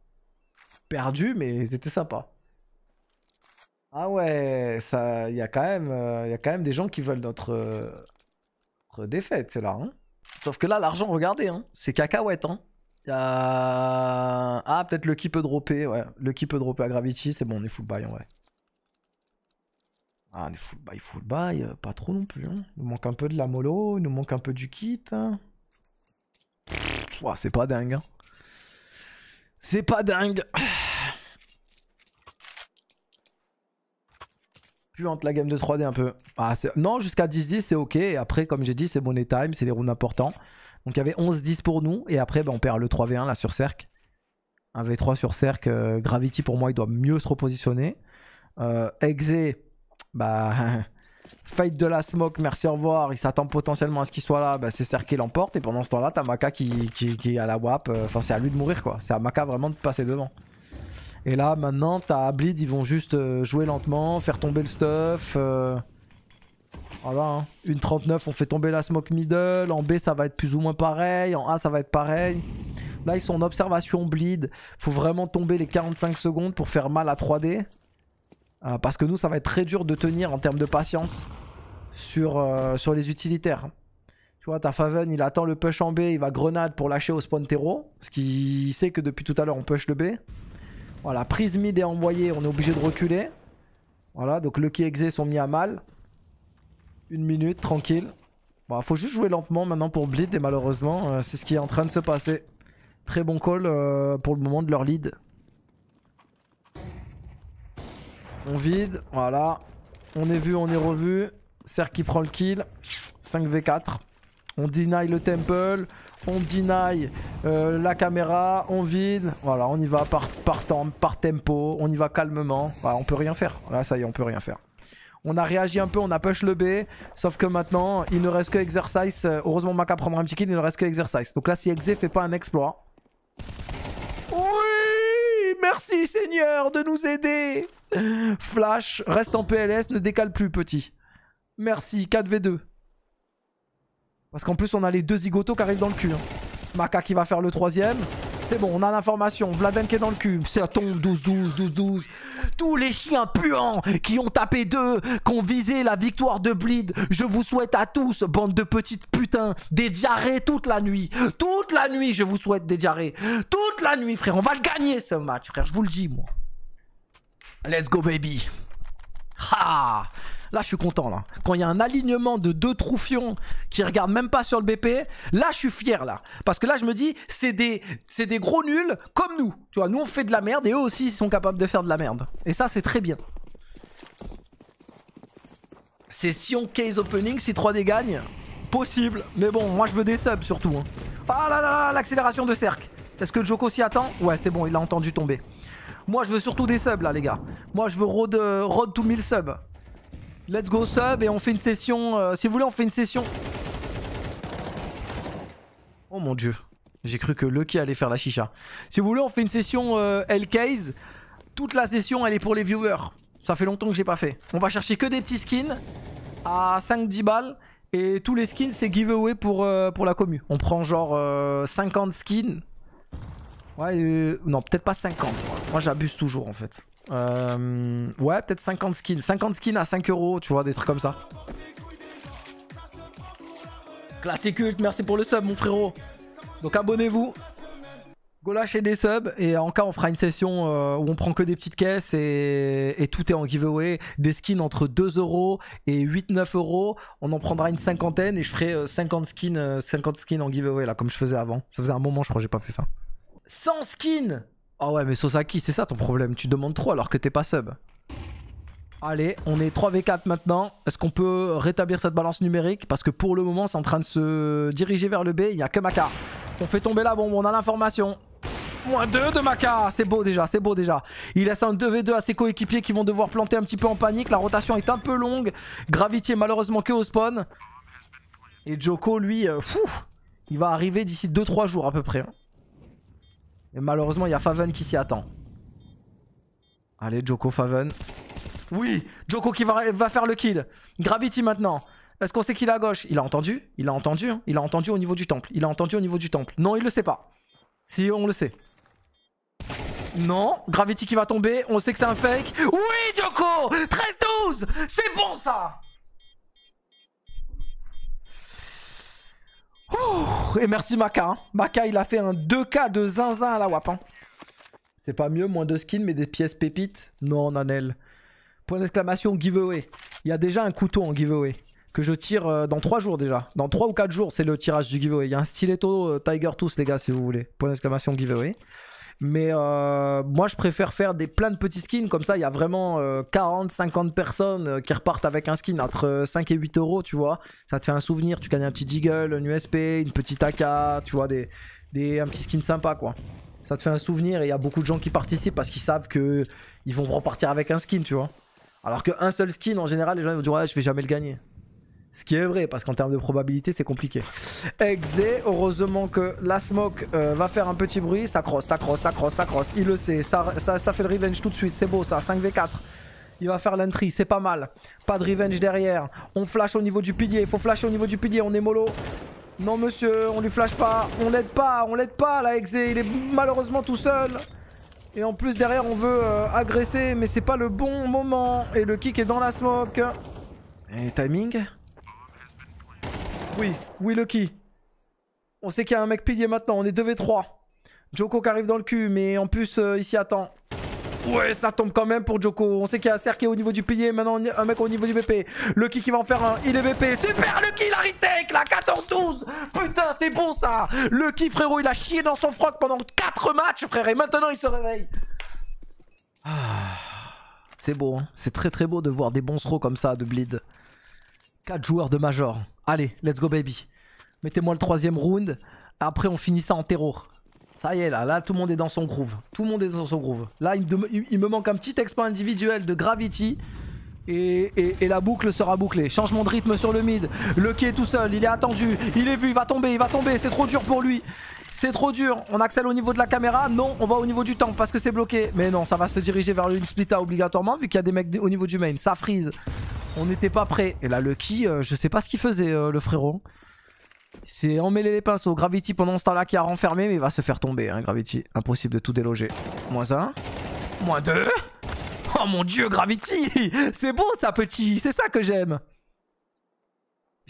Perdus, mais ils étaient sympas. Ah ouais, ça, il y a quand même, euh, il y a quand même des gens qui veulent notre, euh, notre défaite, c'est là. Hein Sauf que là, l'argent, regardez, hein, c'est cacahuète. Hein. Ah, peut-être le qui peut dropper, ouais. Le qui peut dropper à Gravity, c'est bon, on est full buy en vrai. Ah, on est full buy, full buy, euh, pas trop non plus. Hein. Il nous manque un peu de la mollo, il nous manque un peu du kit. Hein. c'est pas dingue. Hein. C'est pas dingue. Entre la game de 3D un peu. Ah, non, jusqu'à 10-10, c'est ok. Et après, comme j'ai dit, c'est money time, c'est des rounds importants. Donc il y avait 11-10 pour nous. Et après, bah, on perd le 3v1 là sur Cerc. Un V3 sur Cerc. Euh, Gravity, pour moi, il doit mieux se repositionner. Euh, Exe, bah. <laughs> Fight de la smoke, merci au revoir. Il s'attend potentiellement à ce qu'il soit là. Bah, c'est Cerc qui l'emporte. Et pendant ce temps-là, t'as Maka qui, qui, qui, est à la WAP. Euh, enfin, c'est à lui de mourir quoi. C'est à Maka vraiment de passer devant. Et là, maintenant, t'as Bleed, ils vont juste euh, jouer lentement, faire tomber le stuff. Euh. Voilà, hein. une 39, on fait tomber la smoke middle. En B, ça va être plus ou moins pareil. En A, ça va être pareil. Là, ils sont en observation bleed. Faut vraiment tomber les 45 secondes pour faire mal à 3D. Euh, parce que nous, ça va être très dur de tenir en termes de patience sur, sur les utilitaires. Tu vois, ta Faven, il attend le push en B, il va grenade pour lâcher au spawn terreau. Parce qu'il sait que depuis tout à l'heure, on push le B. Voilà, prise mid est envoyée, on est obligé de reculer. Voilà, donc Lucky Exe sont mis à mal. Une minute, tranquille. Bon, faut juste jouer lentement maintenant pour Bleed et malheureusement, euh, c'est ce qui est en train de se passer. Très bon call euh, pour le moment de leur lead. On vide, voilà. On est vu, on est revu. Serre qui prend le kill. 5v4. On deny le temple. On deny euh, la caméra. On vide. Voilà, on y va par, temps, par tempo. On y va calmement. Voilà, on peut rien faire. Là, ça y est, on peut rien faire. On a réagi un peu, on a push le B. Sauf que maintenant, il ne reste que exercice. Heureusement, Maka prendra un petit il ne reste que exercice. Donc là, si Exe fait pas un exploit. Oui Merci Seigneur de nous aider Flash, reste en PLS, ne décale plus, petit. Merci, 4v2. Parce qu'en plus, on a les deux zigotos qui arrivent dans le cul. Hein. Maka qui va faire le troisième. C'est bon, on a l'information. Vladen qui est dans le cul. Ça tombe 12-12, 12-12. Tous les chiens puants qui ont tapé deux, qui ont visé la victoire de Bleed. Je vous souhaite à tous, bande de petites putains, des diarrhées toute la nuit. Toute la nuit, je vous souhaite des diarrhées. Toute la nuit, frère. On va le gagner, ce match, frère. Je vous le dis, moi. Let's go, baby. Ha Là, je suis content, là. Quand il y a un alignement de deux troufions qui regardent même pas sur le BP, là, je suis fier, là. Parce que là, je me dis, c'est des, gros nuls comme nous. Tu vois, nous, on fait de la merde et eux aussi, ils sont capables de faire de la merde. Et ça, c'est très bien. Session case opening, si 3D gagne. Possible. Mais bon, moi, je veux des subs, surtout. Hein. Ah là là, l'accélération de cercle. Est-ce que Joko s'y attend? Ouais, c'est bon, il a entendu tomber. Moi, je veux surtout des subs, là, les gars. Moi, je veux road, euh, road to 1000 subs. Let's go sub et on fait une session. Euh, si vous voulez, on fait une session. Oh mon dieu. J'ai cru que Lucky allait faire la chicha. Si vous voulez, on fait une session euh, L-Case. Toute la session, elle est pour les viewers. Ça fait longtemps que j'ai pas fait. On va chercher que des petits skins à 5-10 balles. Et tous les skins, c'est giveaway pour, euh, pour la commu. On prend genre 50 skins. Ouais, non, peut-être pas 50. Moi, j'abuse toujours en fait. Euh, ouais, peut-être 50 skins. 50 skins à 5 euros, tu vois, des trucs comme ça. Classique culte, merci pour le sub, mon frérot. Donc abonnez-vous. Go lâcher des subs et en cas on fera une session euh, où on prend que des petites caisses et, tout est en giveaway. Des skins entre 2 euros et 8-9 euros. On en prendra une cinquantaine et je ferai 50 euh, skins, 50 skins en giveaway là comme je faisais avant. Ça faisait un moment je crois j'ai pas fait ça. 100 skins ah ouais, mais Sosaki, c'est ça ton problème. Tu demandes trop alors que t'es pas sub. Allez, on est 3v4 maintenant. Est-ce qu'on peut rétablir cette balance numérique? Parce que pour le moment, c'est en train de se diriger vers le B. Il n'y a que Maka. On fait tomber la bombe, on a l'information. Moins 2 de Maka C'est beau déjà, c'est beau déjà. Il laisse un 2v2 à ses coéquipiers qui vont devoir planter un petit peu en panique. La rotation est un peu longue. Gravity est malheureusement que au spawn. Et Joko, lui, euh, fou, il va arriver d'ici 2-3 jours à peu près. Et malheureusement, il y a Faven qui s'y attend. Allez, Joko, Faven. Oui Joko qui va, va faire le kill. Gravity maintenant. Est-ce qu'on sait qu'il est à gauche? Il a entendu Il a entendu. Hein. il a entendu au niveau du temple. Il a entendu au niveau du temple. Non, il le sait pas. Si, on le sait. Non, Gravity qui va tomber. On sait que c'est un fake. Oui, Joko 13-12 C'est bon, ça et merci Maka. Hein. Maka, il a fait un 2K de zinzin à la WAP. Hein. C'est pas mieux, moins de skins, mais des pièces pépites? Non, Nanel. Point d'exclamation, giveaway. Il y a déjà un couteau en giveaway. Que je tire euh, dans 3 jours déjà. Dans 3 ou 4 jours, c'est le tirage du giveaway. Il y a un stiletto euh, Tiger Tooth, les gars, si vous voulez. Point d'exclamation, giveaway. Mais euh, moi, je préfère faire des plein de petits skins. Comme ça, il y a vraiment 40, euh, 50 personnes euh, qui repartent avec un skin entre 5 et 8 euros, tu vois. Ça te fait un souvenir. Tu gagnes un petit Deagle, un USP, une petite AK, tu vois, des, des, un petit skin sympa, quoi. Ça te fait un souvenir et il y a beaucoup de gens qui participent parce qu'ils savent que ils vont repartir avec un skin, tu vois. Alors qu'un seul skin, en général, les gens vont dire ouais, je vais jamais le gagner. Ce qui est vrai, parce qu'en termes de probabilité, c'est compliqué. Exe, heureusement que la smoke euh, va faire un petit bruit. Ça crosse, ça crosse, ça crosse, ça crosse. Il le sait, ça, ça, fait le revenge tout de suite. C'est beau ça, 5v4. Il va faire l'entry, c'est pas mal. Pas de revenge derrière. On flash au niveau du pilier, il faut flasher au niveau du pilier, on est mollo. Non monsieur, on lui flash pas, on l'aide pas, on l'aide pas là Exe, il est malheureusement tout seul. Et en plus derrière on veut euh, agresser mais c'est pas le bon moment. Et le kick est dans la smoke. Et timing? Oui, oui Lucky. On sait qu'il y a un mec pilier maintenant, on est 2v3. Joko qui arrive dans le cul, mais en plus, euh, s'y attend. Ouais, ça tombe quand même pour Joko. On sait qu'il y a Serke au niveau du pilier. Maintenant, un mec au niveau du BP. Lucky qui va en faire un. Il est BP. Super Lucky, il a retake la 14-12. Putain, c'est bon ça. Lucky, frérot, il a chié dans son froc pendant 4 matchs, frère. Et maintenant, il se réveille. Ah, c'est beau, hein. c'est très très beau de voir des bons throws comme ça de bleed. 4 joueurs de Major. Allez, let's go baby. Mettez-moi le troisième round. Après, on finit ça en terror. Ça y est, là, là, tout le monde est dans son groove. Tout le monde est dans son groove. Là, il me, manque un petit exploit individuel de Gravity. Et, la boucle sera bouclée. Changement de rythme sur le mid. Le qui est tout seul, il est attendu. Il est vu, il va tomber, il va tomber. C'est trop dur pour lui. C'est trop dur. On accède au niveau de la caméra. Non, on va au niveau du temps parce que c'est bloqué. Mais non, ça va se diriger vers une splita obligatoirement vu qu'il y a des mecs au niveau du main. Ça freeze. On n'était pas prêt. Et là, Lucky, euh, je sais pas ce qu'il faisait, euh, le frérot. C'est emmêler les pinceaux. Gravity pendant ce temps-là qui a renfermé, mais il va se faire tomber, hein, Gravity. Impossible de tout déloger. Moins un. Moins deux. Oh mon dieu, Gravity <laughs> C'est beau ça, petit. C'est ça que j'aime.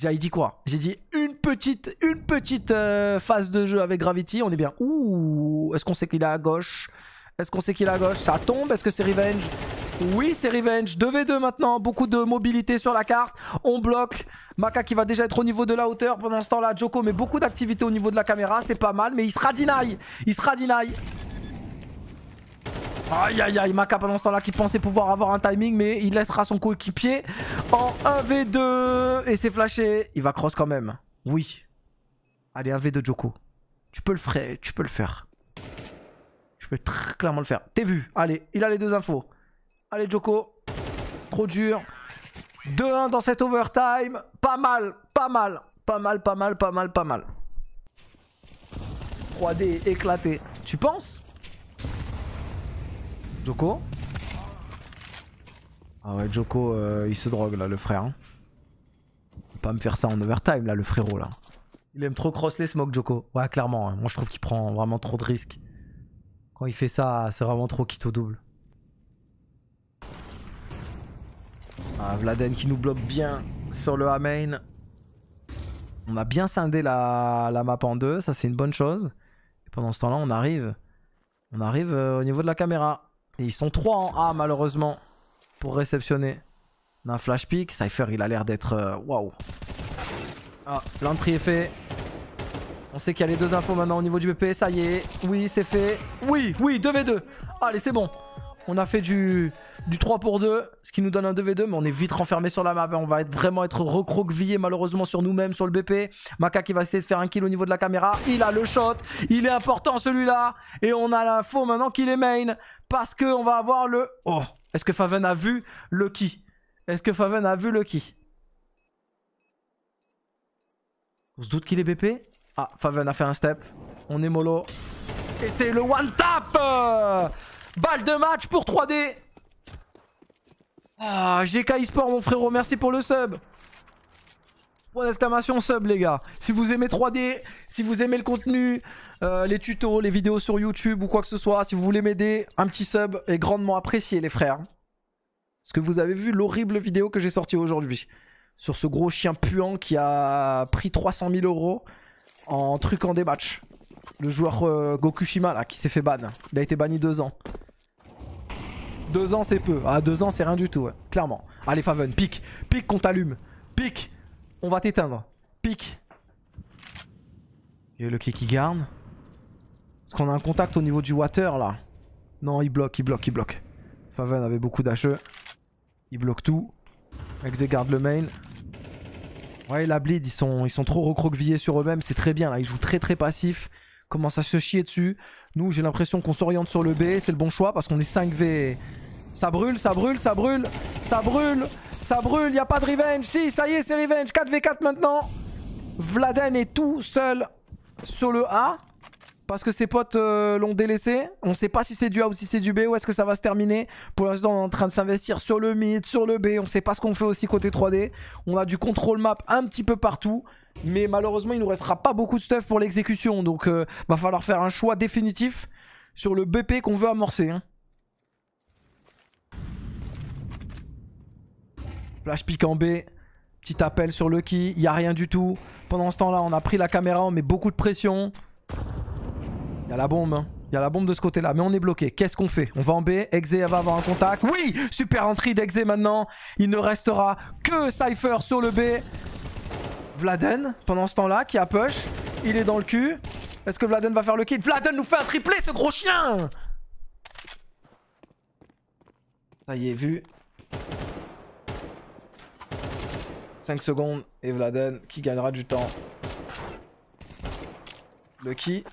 J'ai dit quoi? J'ai dit une petite, une petite euh, phase de jeu avec Gravity. On est bien. Ouh, est-ce qu'on sait qu'il est à gauche? Est-ce qu'on sait qu'il est à gauche? Ça tombe Est-ce que c'est Revenge? Oui, c'est Revenge. 2v2 maintenant. Beaucoup de mobilité sur la carte. On bloque. Maka qui va déjà être au niveau de la hauteur. Pendant ce temps-là, Joko met beaucoup d'activité au niveau de la caméra. C'est pas mal. Mais il sera deny. Il sera deny. Aïe aïe aïe, Maka pendant ce temps là qui pensait pouvoir avoir un timing mais il laissera son coéquipier en 1v2 et c'est flashé. Il va cross quand même. Oui. Allez, 1v2 Joko. Tu peux le faire, tu peux le faire. Je peux très clairement le faire. T'es vu. Allez, il a les deux infos. Allez, Joko. Trop dur. 2-1 dans cette overtime. Pas mal, pas mal. Pas mal, pas mal, pas mal, pas mal. 3D éclaté. Tu penses Joko Ah ouais, Joko, euh, il se drogue là, le frère. Hein. Pas me faire ça en overtime là, le frérot là. Il aime trop cross les smokes, Joko. Ouais, clairement. Hein. Moi, je trouve qu'il prend vraiment trop de risques. Quand il fait ça, c'est vraiment trop quitte au double. Ah, Vladen qui nous bloque bien sur le A main. On a bien scindé la, map en deux, ça c'est une bonne chose. Et pendant ce temps-là, on arrive, on arrive euh, au niveau de la caméra. Et ils sont trois en A malheureusement pour réceptionner. Un flash pick, Cypher il a l'air d'être... Euh, waouh. Ah, l'entrée est fait. On sait qu'il y a les deux infos maintenant au niveau du BP, ça y est. Oui, c'est fait. Oui, oui, 2v2. Allez, c'est bon. On a fait du, du 3 pour 2, ce qui nous donne un 2v2, mais on est vite renfermé sur la map. On va vraiment être recroquevillé malheureusement sur nous-mêmes, sur le BP. Maka qui va essayer de faire un kill au niveau de la caméra. Il a le shot, il est important celui-là. Et on a l'info maintenant qu'il est main, parce qu'on va avoir le... Oh, est-ce que Faven a vu le qui Est-ce que Faven a vu le qui On se doute qu'il est BP Ah, Faven a fait un step. On est mollo. Et c'est le one tap Balle de match pour 3D Ah, GK eSport mon frérot, merci pour le sub Point d'exclamation sub les gars Si vous aimez 3D, si vous aimez le contenu, euh, les tutos, les vidéos sur YouTube ou quoi que ce soit, si vous voulez m'aider, un petit sub est grandement apprécié les frères. Est-ce que vous avez vu l'horrible vidéo que j'ai sortie aujourd'hui Sur ce gros chien puant qui a pris 300 000 euros en truquant des matchs. Le joueur euh, Gokushima là qui s'est fait ban. Il a été banni deux ans. Deux ans, c'est peu. Ah, deux ans, c'est rien du tout, clairement. Allez, Faven, pique. Pique qu'on t'allume. Pique. On va t'éteindre. Pique. Et le qui garde. Est-ce qu'on a un contact au niveau du water, là Non, il bloque, il bloque, il bloque. Faven avait beaucoup d'HE. Il bloque tout. Exe garde le main. Ouais, la bleed, ils sont, sont trop recroquevillés sur eux-mêmes. C'est très bien, là. Ils jouent très, très passif. Commence à se chier dessus. Nous, j'ai l'impression qu'on s'oriente sur le B. C'est le bon choix parce qu'on est 5v. Ça brûle, ça brûle, ça brûle. Ça brûle, ça brûle. Y a pas de revenge. Si, ça y est, c'est revenge. 4v4 maintenant. Vladen est tout seul sur le A. Parce que ses potes euh, l'ont délaissé. On sait pas si c'est du A ou si c'est du B. Où est-ce que ça va se terminer Pour l'instant, on est en train de s'investir sur le mid, sur le B. On sait pas ce qu'on fait aussi côté 3D. On a du control map un petit peu partout. Mais malheureusement, il nous restera pas beaucoup de stuff pour l'exécution. Donc, euh, va falloir faire un choix définitif sur le BP qu'on veut amorcer. Hein. Flash pick en B. Petit appel sur Lucky. Il n'y a rien du tout. Pendant ce temps-là, on a pris la caméra. On met beaucoup de pression. Il y a la bombe. Hein. Il y a la bombe de ce côté-là, mais on est bloqué. Qu'est-ce qu'on fait? On va en B, Exe va avoir un contact. Oui Super entrée d'Exe maintenant. Il ne restera que Cypher sur le B. Vladen, pendant ce temps-là, qui a push. Il est dans le cul. Est-ce que Vladen va faire le kill? Vladen nous fait un triplé, ce gros chien Ça y est, vu. 5 secondes et Vladen qui gagnera du temps. Lucky. <laughs>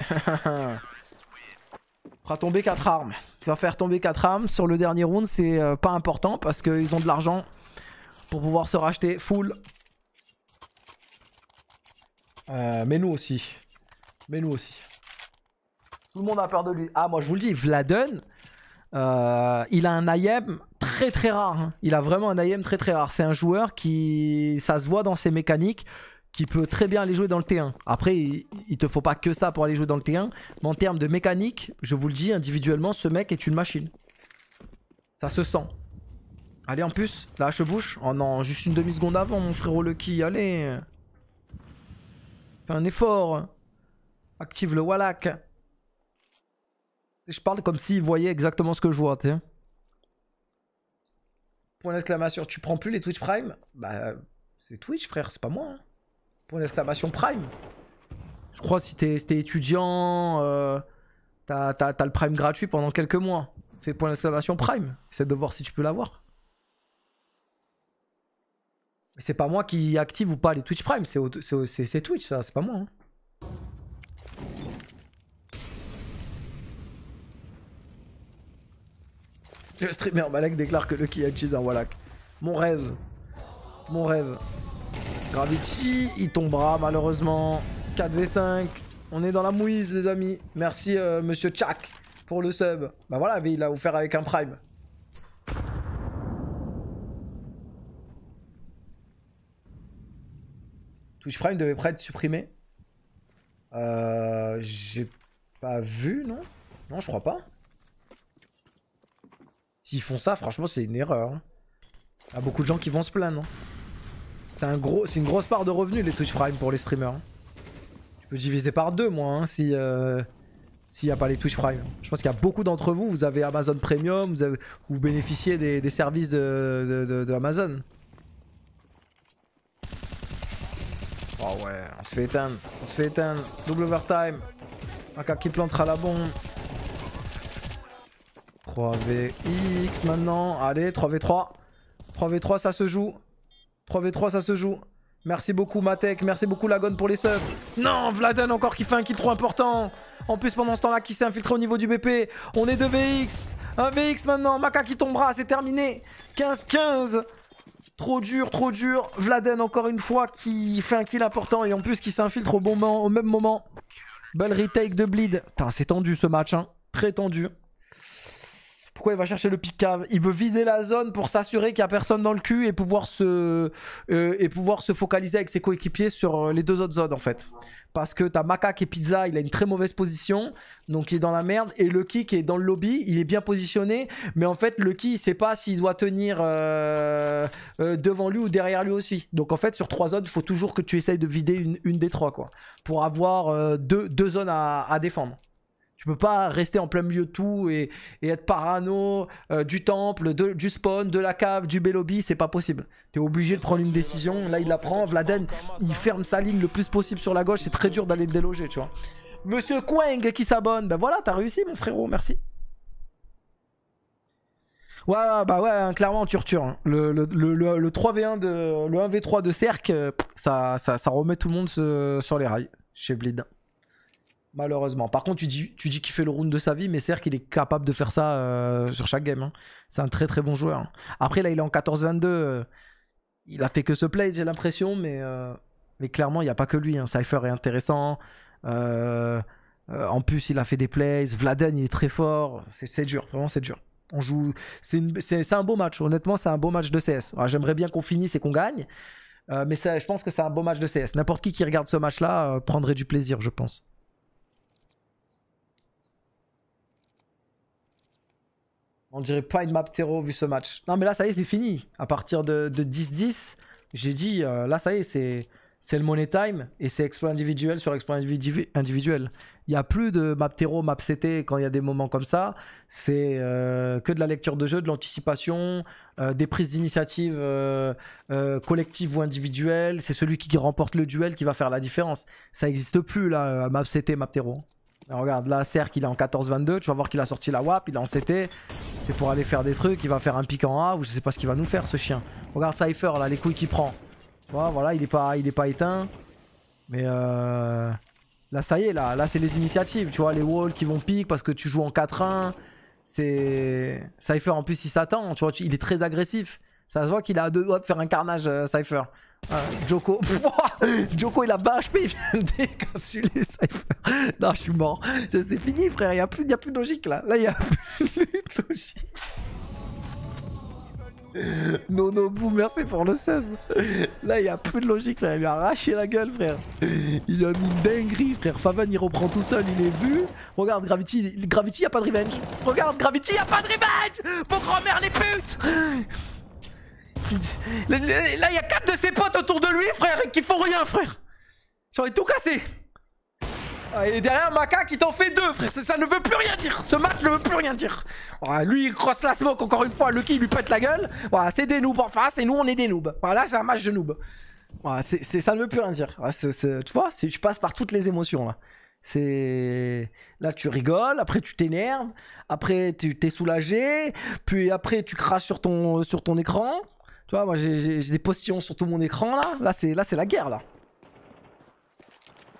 Fera tomber 4 armes. Il va faire tomber 4 armes sur le dernier round, c'est euh, pas important parce qu'ils ont de l'argent pour pouvoir se racheter full. Euh, mais nous aussi. Mais nous aussi. Tout le monde a peur de lui. Ah, moi je vous le dis, Vladen, euh, il a un IM très très rare. hein. Il a vraiment un IM très très rare. C'est un joueur qui, ça se voit dans ses mécaniques, qui peut très bien aller jouer dans le T1. Après, il, il te faut pas que ça pour aller jouer dans le T1. Mais en termes de mécanique, je vous le dis, individuellement, ce mec est une machine. Ça se sent. Allez, en plus, la hache bouche. Oh non, juste une demi-seconde avant, mon frérot Lucky. Allez. Fais un effort. Active le Wallach. Je parle comme s'il voyait exactement ce que je vois, tu sais. Point d'exclamation, tu prends plus les Twitch Prime? Bah, c'est Twitch, frère, c'est pas moi. hein. Point d'exclamation Prime. Je crois si t'es étudiant, euh, t'as le Prime gratuit pendant quelques mois. Fais point d'exclamation Prime. Essaie de voir si tu peux l'avoir. C'est pas moi qui active ou pas les Twitch Prime, c'est Twitch ça, c'est pas moi. hein. Le streamer Malek déclare que Lucky utilise un Wallach. Mon rêve. Mon rêve. Gravity, il tombera malheureusement. 4v5. On est dans la mouise les amis. Merci euh, monsieur Chak pour le sub. Bah voilà, il a offert avec un prime. Twitch Prime devait pas être supprimé. Euh, J'ai pas vu, non? Non, je crois pas. S'ils font ça, franchement, c'est une erreur. hein. Il y a beaucoup de gens qui vont se plaindre. hein. C'est un gros, une grosse part de revenus les Twitch Prime pour les streamers. hein. Tu peux diviser par deux, moi, hein, si euh, s'il n'y a pas les Twitch Prime. Je pense qu'il y a beaucoup d'entre vous, vous avez Amazon Premium, vous, bénéficiez des, services de Amazon. Oh ouais, on se fait éteindre, on se fait éteindre. Double overtime. Cas qui plantera la bombe. 3VX maintenant. Allez, 3v3. 3v3, ça se joue. 3v3, ça se joue. Merci beaucoup, Matek. Merci beaucoup, Lagon, pour les subs. Non, Vladen encore qui fait un kill trop important. En plus, pendant ce temps-là, qui s'est infiltré au niveau du BP. On est 2 VX. Un VX maintenant. Maka qui tombera. C'est terminé. 15-15. Trop dur, trop dur. Vladen, encore une fois, qui fait un kill important. Et en plus, qui s'infiltre au, bon moment, au même moment. Belle retake de bleed. Putain, c'est tendu ce match. Hein. Très tendu. Il va chercher le pick Il veut vider la zone pour s'assurer qu'il n'y a personne dans le cul et pouvoir se, euh, et pouvoir se focaliser avec ses coéquipiers sur euh, les deux autres zones en fait. Parce que t'as Macaque et Pizza, il a une très mauvaise position, donc il est dans la merde. Et Lucky qui est dans le lobby, il est bien positionné, mais en fait Lucky il sait pas s'il doit tenir euh, devant lui ou derrière lui aussi. Donc en fait sur trois zones, il faut toujours que tu essayes de vider une, des trois quoi, pour avoir deux, deux zones à défendre. Tu peux pas rester en plein milieu de tout et, être parano euh, du temple, du spawn, de la cave, du B-lobby, c'est pas possible. T'es obligé de prendre une décision. Là, il la prend. Vladen, il ferme sa ligne le plus possible sur la gauche. C'est très dur d'aller le déloger, tu vois. Monsieur Quang qui s'abonne. Ben voilà, t'as réussi, mon frérot. Merci. Ouais, bah ouais, hein, clairement, tu retures. hein. Le, le, le, le- le 3v1 de. Le 1v3 de Cerc, euh, ça, ça, remet tout le monde sur les rails chez Bleed. Malheureusement. Par contre, tu dis, qu'il fait le round de sa vie, mais c'est qu'il est capable de faire ça euh, sur chaque game. hein. C'est un très très bon joueur. Après, là, il est en 14-22. euh, il a fait que ce play, j'ai l'impression, mais, euh, clairement, il n'y a pas que lui. Hein. Cypher est intéressant. En plus, il a fait des plays. Vladen, il est très fort. C'est dur, vraiment, c'est dur. On joue. C'est un beau match. Honnêtement, c'est un beau match de CS. J'aimerais bien qu'on finisse et qu'on gagne. mais je pense que c'est un beau match de CS. N'importe qui qui regarde ce match-là prendrait du plaisir, je pense. On dirait pas une map terreau vu ce match. Non, mais là, ça y est, c'est fini. À partir de de 10-10, j'ai dit, euh, là, ça y est, c'est. Le money time et c'est exploit individuel sur exploit individu- individuel. Il n'y a plus de map terreau, map CT quand il y a des moments comme ça. C'est euh, que de la lecture de jeu, de l'anticipation, euh, des prises d'initiative euh, collectives ou individuelles. C'est celui qui remporte le duel qui va faire la différence. Ça n'existe plus là, map CT, map terreau. Regarde, là, Cerc, il est en 14-22. Tu vas voir qu'il a sorti la WAP, il est en CT. C'est pour aller faire des trucs. Il va faire un pic en A ou je sais pas ce qu'il va nous faire, ce chien. Regarde Cypher, là, les couilles qu'il prend. Voilà, il est pas, il est pas éteint. Mais euh... Là, ça y est, là, là c'est les initiatives. Tu vois, les walls qui vont pique parce que tu joues en 4-1. C'est. Cypher, en plus, il s'attend. Tu vois, il est très agressif. Ça se voit qu'il a deux doigts de faire un carnage, euh, Cypher. Euh, Joko. <laughs> Joko, il a pas HP, il vient de décapsuler Cypher. Non, je suis mort. C'est fini, frère. Il n'y a, plus, a plus de logique là. Là, il n'y a <laughs> plus de logique. Nonobu, merci pour le sub. Là, il n'y a plus de logique, frère. Il lui a arraché la gueule, frère. Il a mis une dinguerie, frère. Favan, il reprend tout seul, il est vu. Regarde, Gravity, Gravity, il a pas de revenge. Regarde, Gravity, il a pas de revenge. Vos grand-mère, les putes. Là, il y a quatre de ses potes autour de lui, frère, et qui font rien, frère. J'en ai tout cassé. Ah, et derrière Maka qui t'en fait deux, frère. Ça ne veut plus rien dire. Ce match ne veut plus rien dire. lui, il crosse la smoke encore une fois. Lucky, il lui pète la gueule. Voilà, c'est des noobs en face et nous, on est des noobs. Voilà, c'est un match de noobs. Ça ne veut plus rien dire. tu vois, tu passes par toutes les émotions là. C'est là tu rigoles, après tu t'énerves, après tu t'es soulagé, puis après tu craches sur ton écran. Tu vois, moi j'ai, des postillons sur tout mon écran là. Là c'est là c'est la guerre là.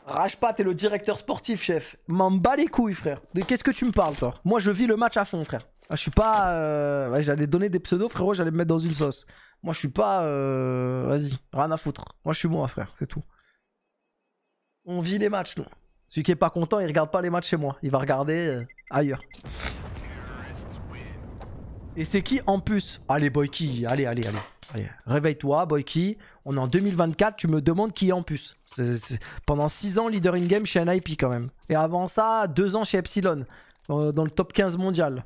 Rage pas, t'es le directeur sportif, chef. M'en bats les couilles, frère. Qu'est-ce que tu me parles, toi? Moi, je vis le match à fond, frère. Ah, je suis pas. Euh, j'allais donner des pseudos, frérot, j'allais me mettre dans une sauce. Moi, je suis pas. Euh, vas-y, rien à foutre. Moi, je suis moi, frère, c'est tout. On vit les matchs, nous. Celui qui est pas content, il regarde pas les matchs chez moi. Il va regarder euh, ailleurs. Et c'est qui en plus? Allez, Boyki, allez, allez, allez. Allez, réveille-toi, Boyki. On est en 2024, tu me demandes qui est en plus. Pendant 6 ans, leader in-game chez NIP quand même. Et avant ça, 2 ans chez Epsilon, euh, dans le top 15 mondial.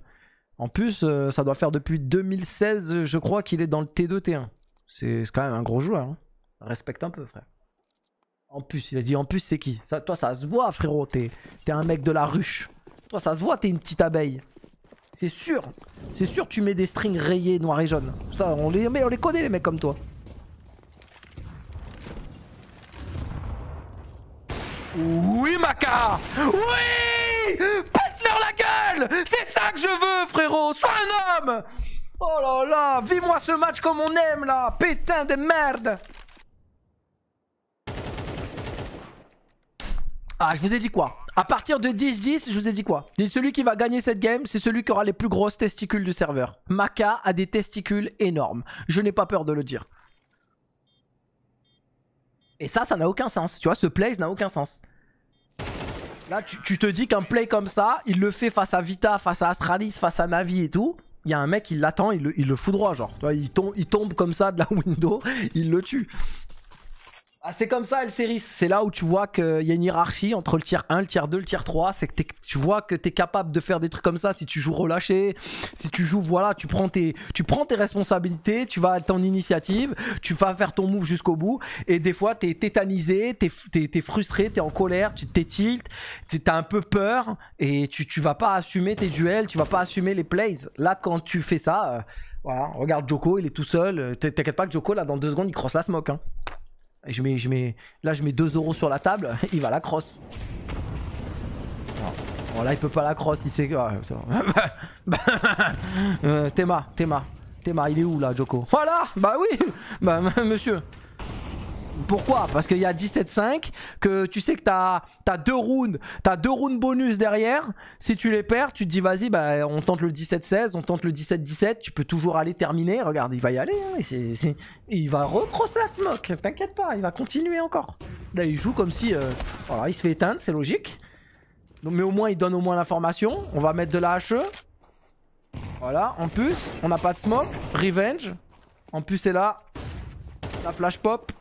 En plus, euh, ça doit faire depuis 2016, je crois, qu'il est dans le T2, T1. C'est quand même un gros joueur. Hein. Respecte un peu, frère. En plus, il a dit en plus, c'est qui? Toi, ça se voit, frérot. T'es es un mec de la ruche. Toi, ça se voit, t'es une petite abeille. C'est sûr. C'est sûr, tu mets des strings rayés noirs et jaunes. Ça, on les, on les connaît, les mecs comme toi. Oui, Maca Oui! Pète-leur la gueule! C'est ça que je veux, frérot. Sois un homme! Oh là là Vis-moi ce match comme on aime, là. Pétain de merde! Ah, je vous ai dit quoi? À partir de 10-10, je vous ai dit quoi? Celui qui va gagner cette game, c'est celui qui aura les plus grosses testicules du serveur. Maka a des testicules énormes. Je n'ai pas peur de le dire. Et ça, ça n'a aucun sens. Tu vois, ce play n'a aucun sens. Là, tu, te dis qu'un play comme ça, il le fait face à Vita, face à Astralis, face à Navi et tout. Il y a un mec, il l'attend, il le, fout droit, genre. Tu vois, il tombe comme ça de la <laughs> window, il le tue. Ah, c'est comme ça, L-Series. C'est là où tu vois qu'il y a une hiérarchie entre le tiers 1, le tiers 2, le tiers 3. C'est que tu vois que tu es capable de faire des trucs comme ça si tu joues relâché. Si tu joues, voilà, tu prends tes, tu prends tes responsabilités, tu vas à ton initiative, tu vas faire ton move jusqu'au bout. Et des fois, tu es tétanisé, tu es, frustré, tu es en colère, tu t'es tilt, tu as un peu peur et tu, tu vas pas assumer tes duels, tu vas pas assumer les plays. Là, quand tu fais ça, euh, voilà, regarde Joko, il est tout seul. T'inquiète pas que Joko, là, dans deux secondes, il crosse la smoke. Hein. Je mets, je mets, là, je mets 2 euros sur la table. <laughs> Il va la crosse. Bon, là, il peut pas la crosse. Il sait. <laughs> euh, Théma, Théma. Théma, il est où là, Joko? Voilà Bah oui Bah, <laughs> monsieur. Pourquoi? Parce qu'il y a 17-5, que tu sais que t'as as deux rounds, t'as deux rounds bonus derrière. Si tu les perds, tu te dis vas-y, bah on tente le 17-16, on tente le 17-17, tu peux toujours aller terminer. Regarde, il va y aller, hein, il va recrosser la smoke, t'inquiète pas, il va continuer encore. Là, il joue comme si, euh, voilà, il se fait éteindre, c'est logique. mais au moins, il donne au moins l'information. On va mettre de la HE. Voilà, en plus, on n'a pas de smoke. Revenge. En plus, c'est là. La flash pop.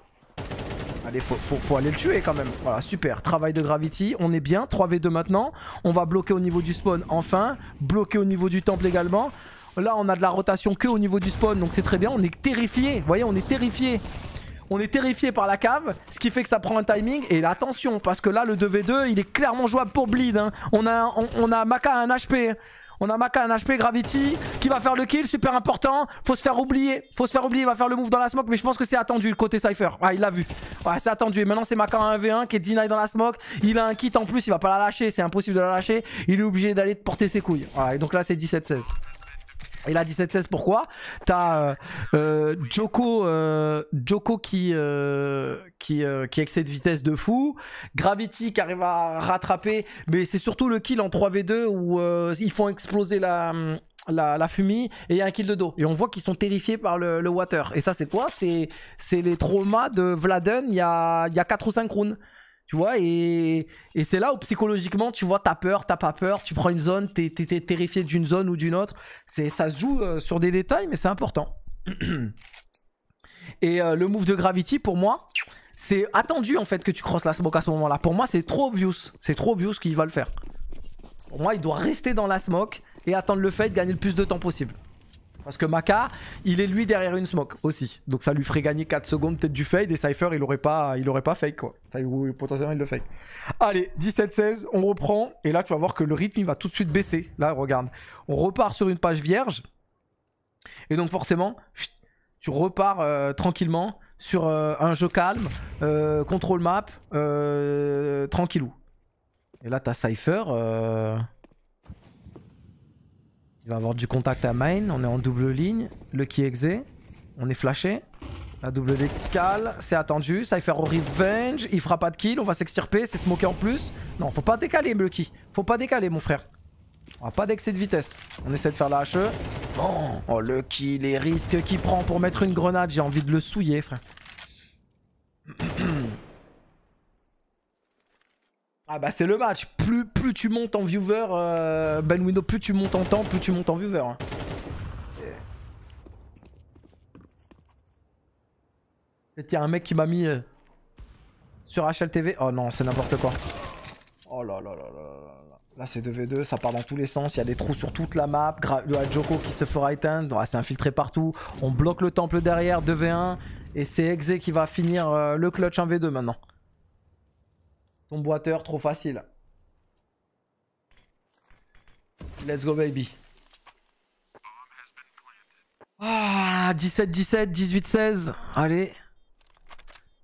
Allez, faut, aller le tuer quand même. Voilà, super. Travail de Gravity. On est bien. 3v2 maintenant. On va bloquer au niveau du spawn enfin. Bloquer au niveau du temple également. Là, on a de la rotation que au niveau du spawn. Donc c'est très bien. On est terrifié. Vous voyez, on est terrifié. On est terrifié par la cave, ce qui fait que ça prend un timing. Et attention, parce que là, le 2v2, il est clairement jouable pour Bleed. hein. On, a, on, on a Maka à un HP. On a Maka un HP Gravity qui va faire le kill, super important. Faut se faire oublier. Faut se faire oublier, il va faire le move dans la smoke. Mais je pense que c'est attendu le côté Cypher. Ah, il l'a vu. Ouais, c'est attendu. Et maintenant, c'est Maka en 1v1 qui est deny dans la smoke. Il a un kit en plus, il va pas la lâcher. C'est impossible de la lâcher. Il est obligé d'aller porter ses couilles. Voilà, et donc là, c'est 17-16. Et là 17-16 pourquoi? T'as euh, euh, Joko, euh, Joko qui, euh, qui, euh, qui excède vitesse de fou, Gravity qui arrive à rattraper, mais c'est surtout le kill en 3v2 où euh, ils font exploser la, la, la fumée et il y a un kill de dos. Et on voit qu'ils sont terrifiés par le, le water. Et ça c'est quoi? C'est les traumas de Vladen il y a, y a 4 ou 5 rounds. Tu vois, et, c'est là où psychologiquement, tu vois, t'as peur, t'as pas peur, tu prends une zone, t'es t'es terrifié d'une zone ou d'une autre. Ça se joue euh, sur des détails, mais c'est important. <clears throat> et euh, le move de Gravity, pour moi, c'est attendu en fait que tu crosses la smoke à ce moment-là. Pour moi, c'est trop obvious. C'est trop obvious qu'il va le faire. Pour moi, il doit rester dans la smoke et attendre le fait, gagner le plus de temps possible. Parce que Maka, il est lui derrière une smoke aussi. Donc ça lui ferait gagner 4 secondes peut-être du fade et Cypher il aurait pas, il aurait pas fake quoi. Potentiellement il le fake. Allez, 17-16, on reprend. Et là tu vas voir que le rythme il va tout de suite baisser. Là regarde, on repart sur une page vierge. Et donc forcément, tu repars euh, tranquillement sur euh, un jeu calme, euh, contrôle map, euh, tranquillou. Et là t'as Cypher. Il va avoir du contact à main, on est en double ligne. Le qui exé, on est flashé. La double décale, c'est attendu. Cypher au revenge, il fera pas de kill, on va s'extirper, c'est smoké en plus. Non, faut pas décaler, Lucky. Faut pas décaler, mon frère. On va pas d'excès de vitesse. On essaie de faire la HE. Bon, oh Lucky, les risques qu'il prend pour mettre une grenade, j'ai envie de le souiller, frère. Ah bah c'est le match. Plus, plus tu montes en viewer, euh, Ben Window, plus tu montes en temps, plus tu montes en viewer. hein. Et a un mec qui m'a mis euh, sur HLTV. Oh non, c'est n'importe quoi. Oh là là là là là là. Là c'est 2v2, ça part dans tous les sens, il y a des trous sur toute la map, Gra le Joko qui se fera éteindre, Ah, c'est infiltré partout, on bloque le temple derrière, 2v1, et c'est Exe qui va finir euh, le clutch 1v2 maintenant. Ton boiteur, trop facile. Let's go baby. Ah, 17-17, 18-16. Allez.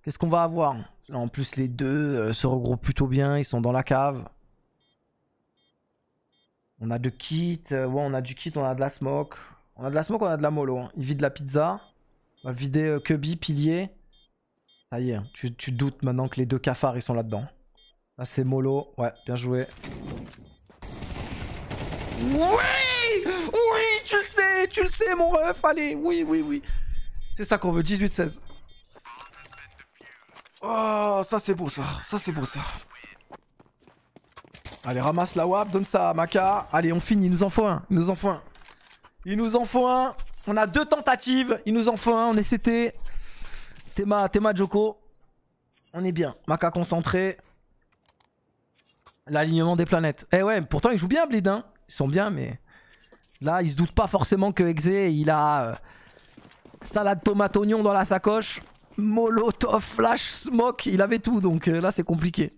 Qu'est-ce qu'on va avoir? En plus, les deux euh, se regroupent plutôt bien. Ils sont dans la cave. On a de kit. euh, ouais, on a du kit, on a de la smoke. On a de la smoke, on a de la mollo. hein. Il vide la pizza. On va vider euh, pilier. Ça y est, hein. tu, tu doutes maintenant que les deux cafards ils sont là-dedans. Là c'est mollo. Ouais, bien joué. Oui Oui, tu le sais, tu le sais mon ref. Allez, oui, oui, oui. C'est ça qu'on veut, 18-16. Oh, ça c'est beau ça. Ça c'est beau ça. Allez, ramasse la WAP, donne ça à Maka. Allez, on finit, il nous en faut un. Il nous en faut un. Il nous en faut un. On a deux tentatives. Il nous en faut un. On est CT. Théma, Théma Joko. On est bien. Maka concentré. L'alignement des planètes. Eh ouais, pourtant ils jouent bien Bleed. Hein. Ils sont bien, mais. Là, ils se doutent pas forcément que Exe, il a. euh, salade tomate oignon dans la sacoche. Molotov, flash, smoke. Il avait tout, donc euh, là c'est compliqué.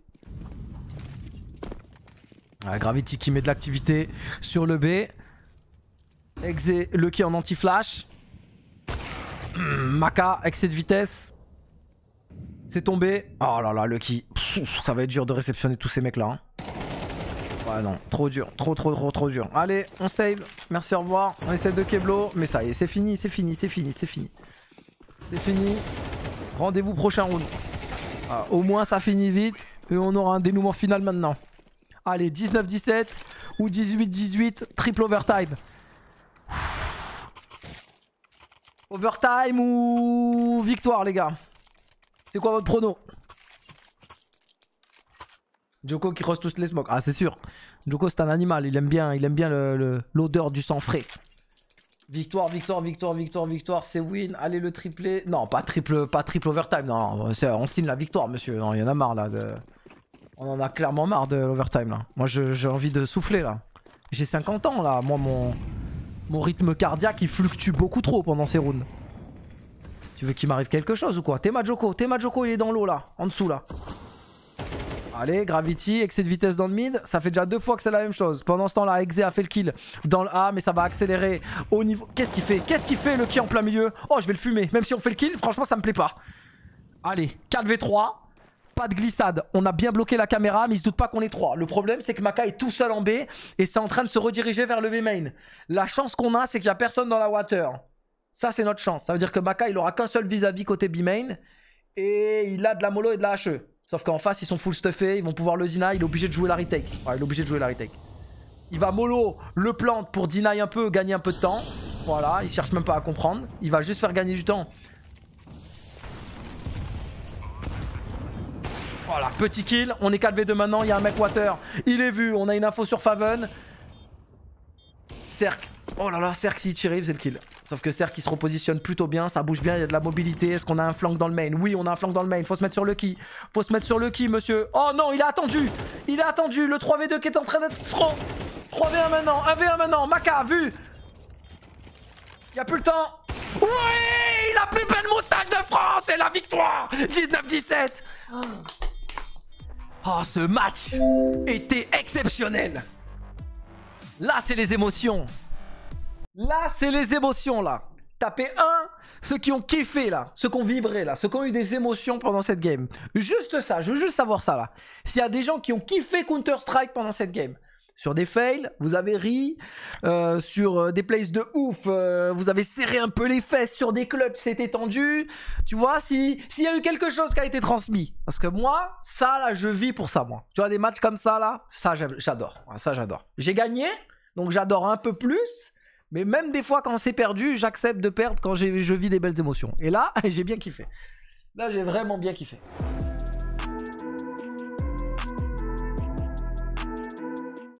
Ah, Gravity qui met de l'activité sur le B. Exe, qui en anti-flash. <clears throat> Maka, excès de vitesse. C'est tombé. Oh là là, Lucky. Ça va être dur de réceptionner tous ces mecs là. Ouais, non, trop dur. Trop, trop, trop, trop dur. Allez, on save. Merci, au revoir. On essaie de Keblo. Mais ça y est, c'est fini, c'est fini, c'est fini, c'est fini. C'est fini. Rendez-vous prochain round. Ah, au moins, ça finit vite. Et on aura un dénouement final maintenant. Allez, 19-17 ou 18-18, triple overtime. Overtime ou victoire, les gars C'est quoi votre prono? Joko qui rose tous les smokes. Ah, c'est sûr. Joko, c'est un animal. Il aime bien, bien l'odeur du sang frais. Victoire, victoire, victoire, victoire, victoire, c'est win. Allez, le triplé. Non, pas triple, pas triple overtime. Non, on signe la victoire, monsieur. Non, il y en a marre là. On en a clairement marre de l'overtime là. Moi, j'ai envie de souffler là. J'ai 50 ans là. Moi, mon, mon rythme cardiaque il fluctue beaucoup trop pendant ces rounds. Tu veux qu'il m'arrive quelque chose ou quoi? T'es Joko, t'es Joko, il est dans l'eau là, en dessous là. Allez, Gravity, excès de vitesse dans le mid. Ça fait déjà deux fois que c'est la même chose. Pendant ce temps là, Exe a fait le kill dans le A, mais ça va accélérer au niveau... Qu'est-ce qu'il fait? Qu'est-ce qu'il fait le qui en plein milieu? Oh, je vais le fumer. Même si on fait le kill, franchement, ça me plaît pas. Allez, 4v3. Pas de glissade. On a bien bloqué la caméra, mais il se doute pas qu'on est trois. Le problème, c'est que Maka est tout seul en B et c'est en train de se rediriger vers le V main. La chance qu'on a, c'est qu'il y a personne dans la water. Ça, c'est notre chance. Ça veut dire que Maka, il aura qu'un seul vis-à-vis côté B main et il a de la mollo et de la HE. Sauf qu'en face, ils sont full stuffés, ils vont pouvoir le deny, il est obligé de jouer la retake. Il est obligé de jouer la retake. Il va mollo le plante pour deny un peu, gagner un peu de temps. Voilà, il cherche même pas à comprendre. Il va juste faire gagner du temps. Voilà, petit kill. On est 4v2 maintenant, il y a un mec water. Il est vu, on a une info sur Faven. Cerc. Oh là là, Cerc s'il tire, faisait le kill. Sauf que Cerc qui se repositionne plutôt bien, ça bouge bien, il y a de la mobilité. Est-ce qu'on a un flank dans le main? Oui, on a un flank dans le main. Faut se mettre sur le qui? Faut se mettre sur le qui, monsieur? Oh non, il a attendu! Il a attendu Le 3v2 qui est en train d'être 3v1 maintenant 1v1 maintenant. Maka, vu! Il y a plus le temps. Oui La plus belle moustache de France et la victoire. 19-17 Oh, ce match était exceptionnel. Là, c'est les émotions Là, c'est les émotions, là. Tapez 1, ceux qui ont kiffé, là. Ceux qui ont vibré, là. Ceux qui ont eu des émotions pendant cette game. Juste ça, je veux juste savoir ça, là. S'il y a des gens qui ont kiffé Counter-Strike pendant cette game. Sur des fails, vous avez ri. Euh, sur euh, des plays de ouf, euh, vous avez serré un peu les fesses. Sur des clutches, c'était tendu. Tu vois, s'il y a eu quelque chose qui a été transmis. Parce que moi, ça, là, je vis pour ça, moi. Tu vois, des matchs comme ça, là, ça, j'adore. Ça, j'adore. J'ai gagné, donc j'adore un peu plus. Mais même des fois, quand c'est perdu, j'accepte de perdre quand je vis des belles émotions. Et là, <laughs> j'ai bien kiffé. Là, j'ai vraiment bien kiffé.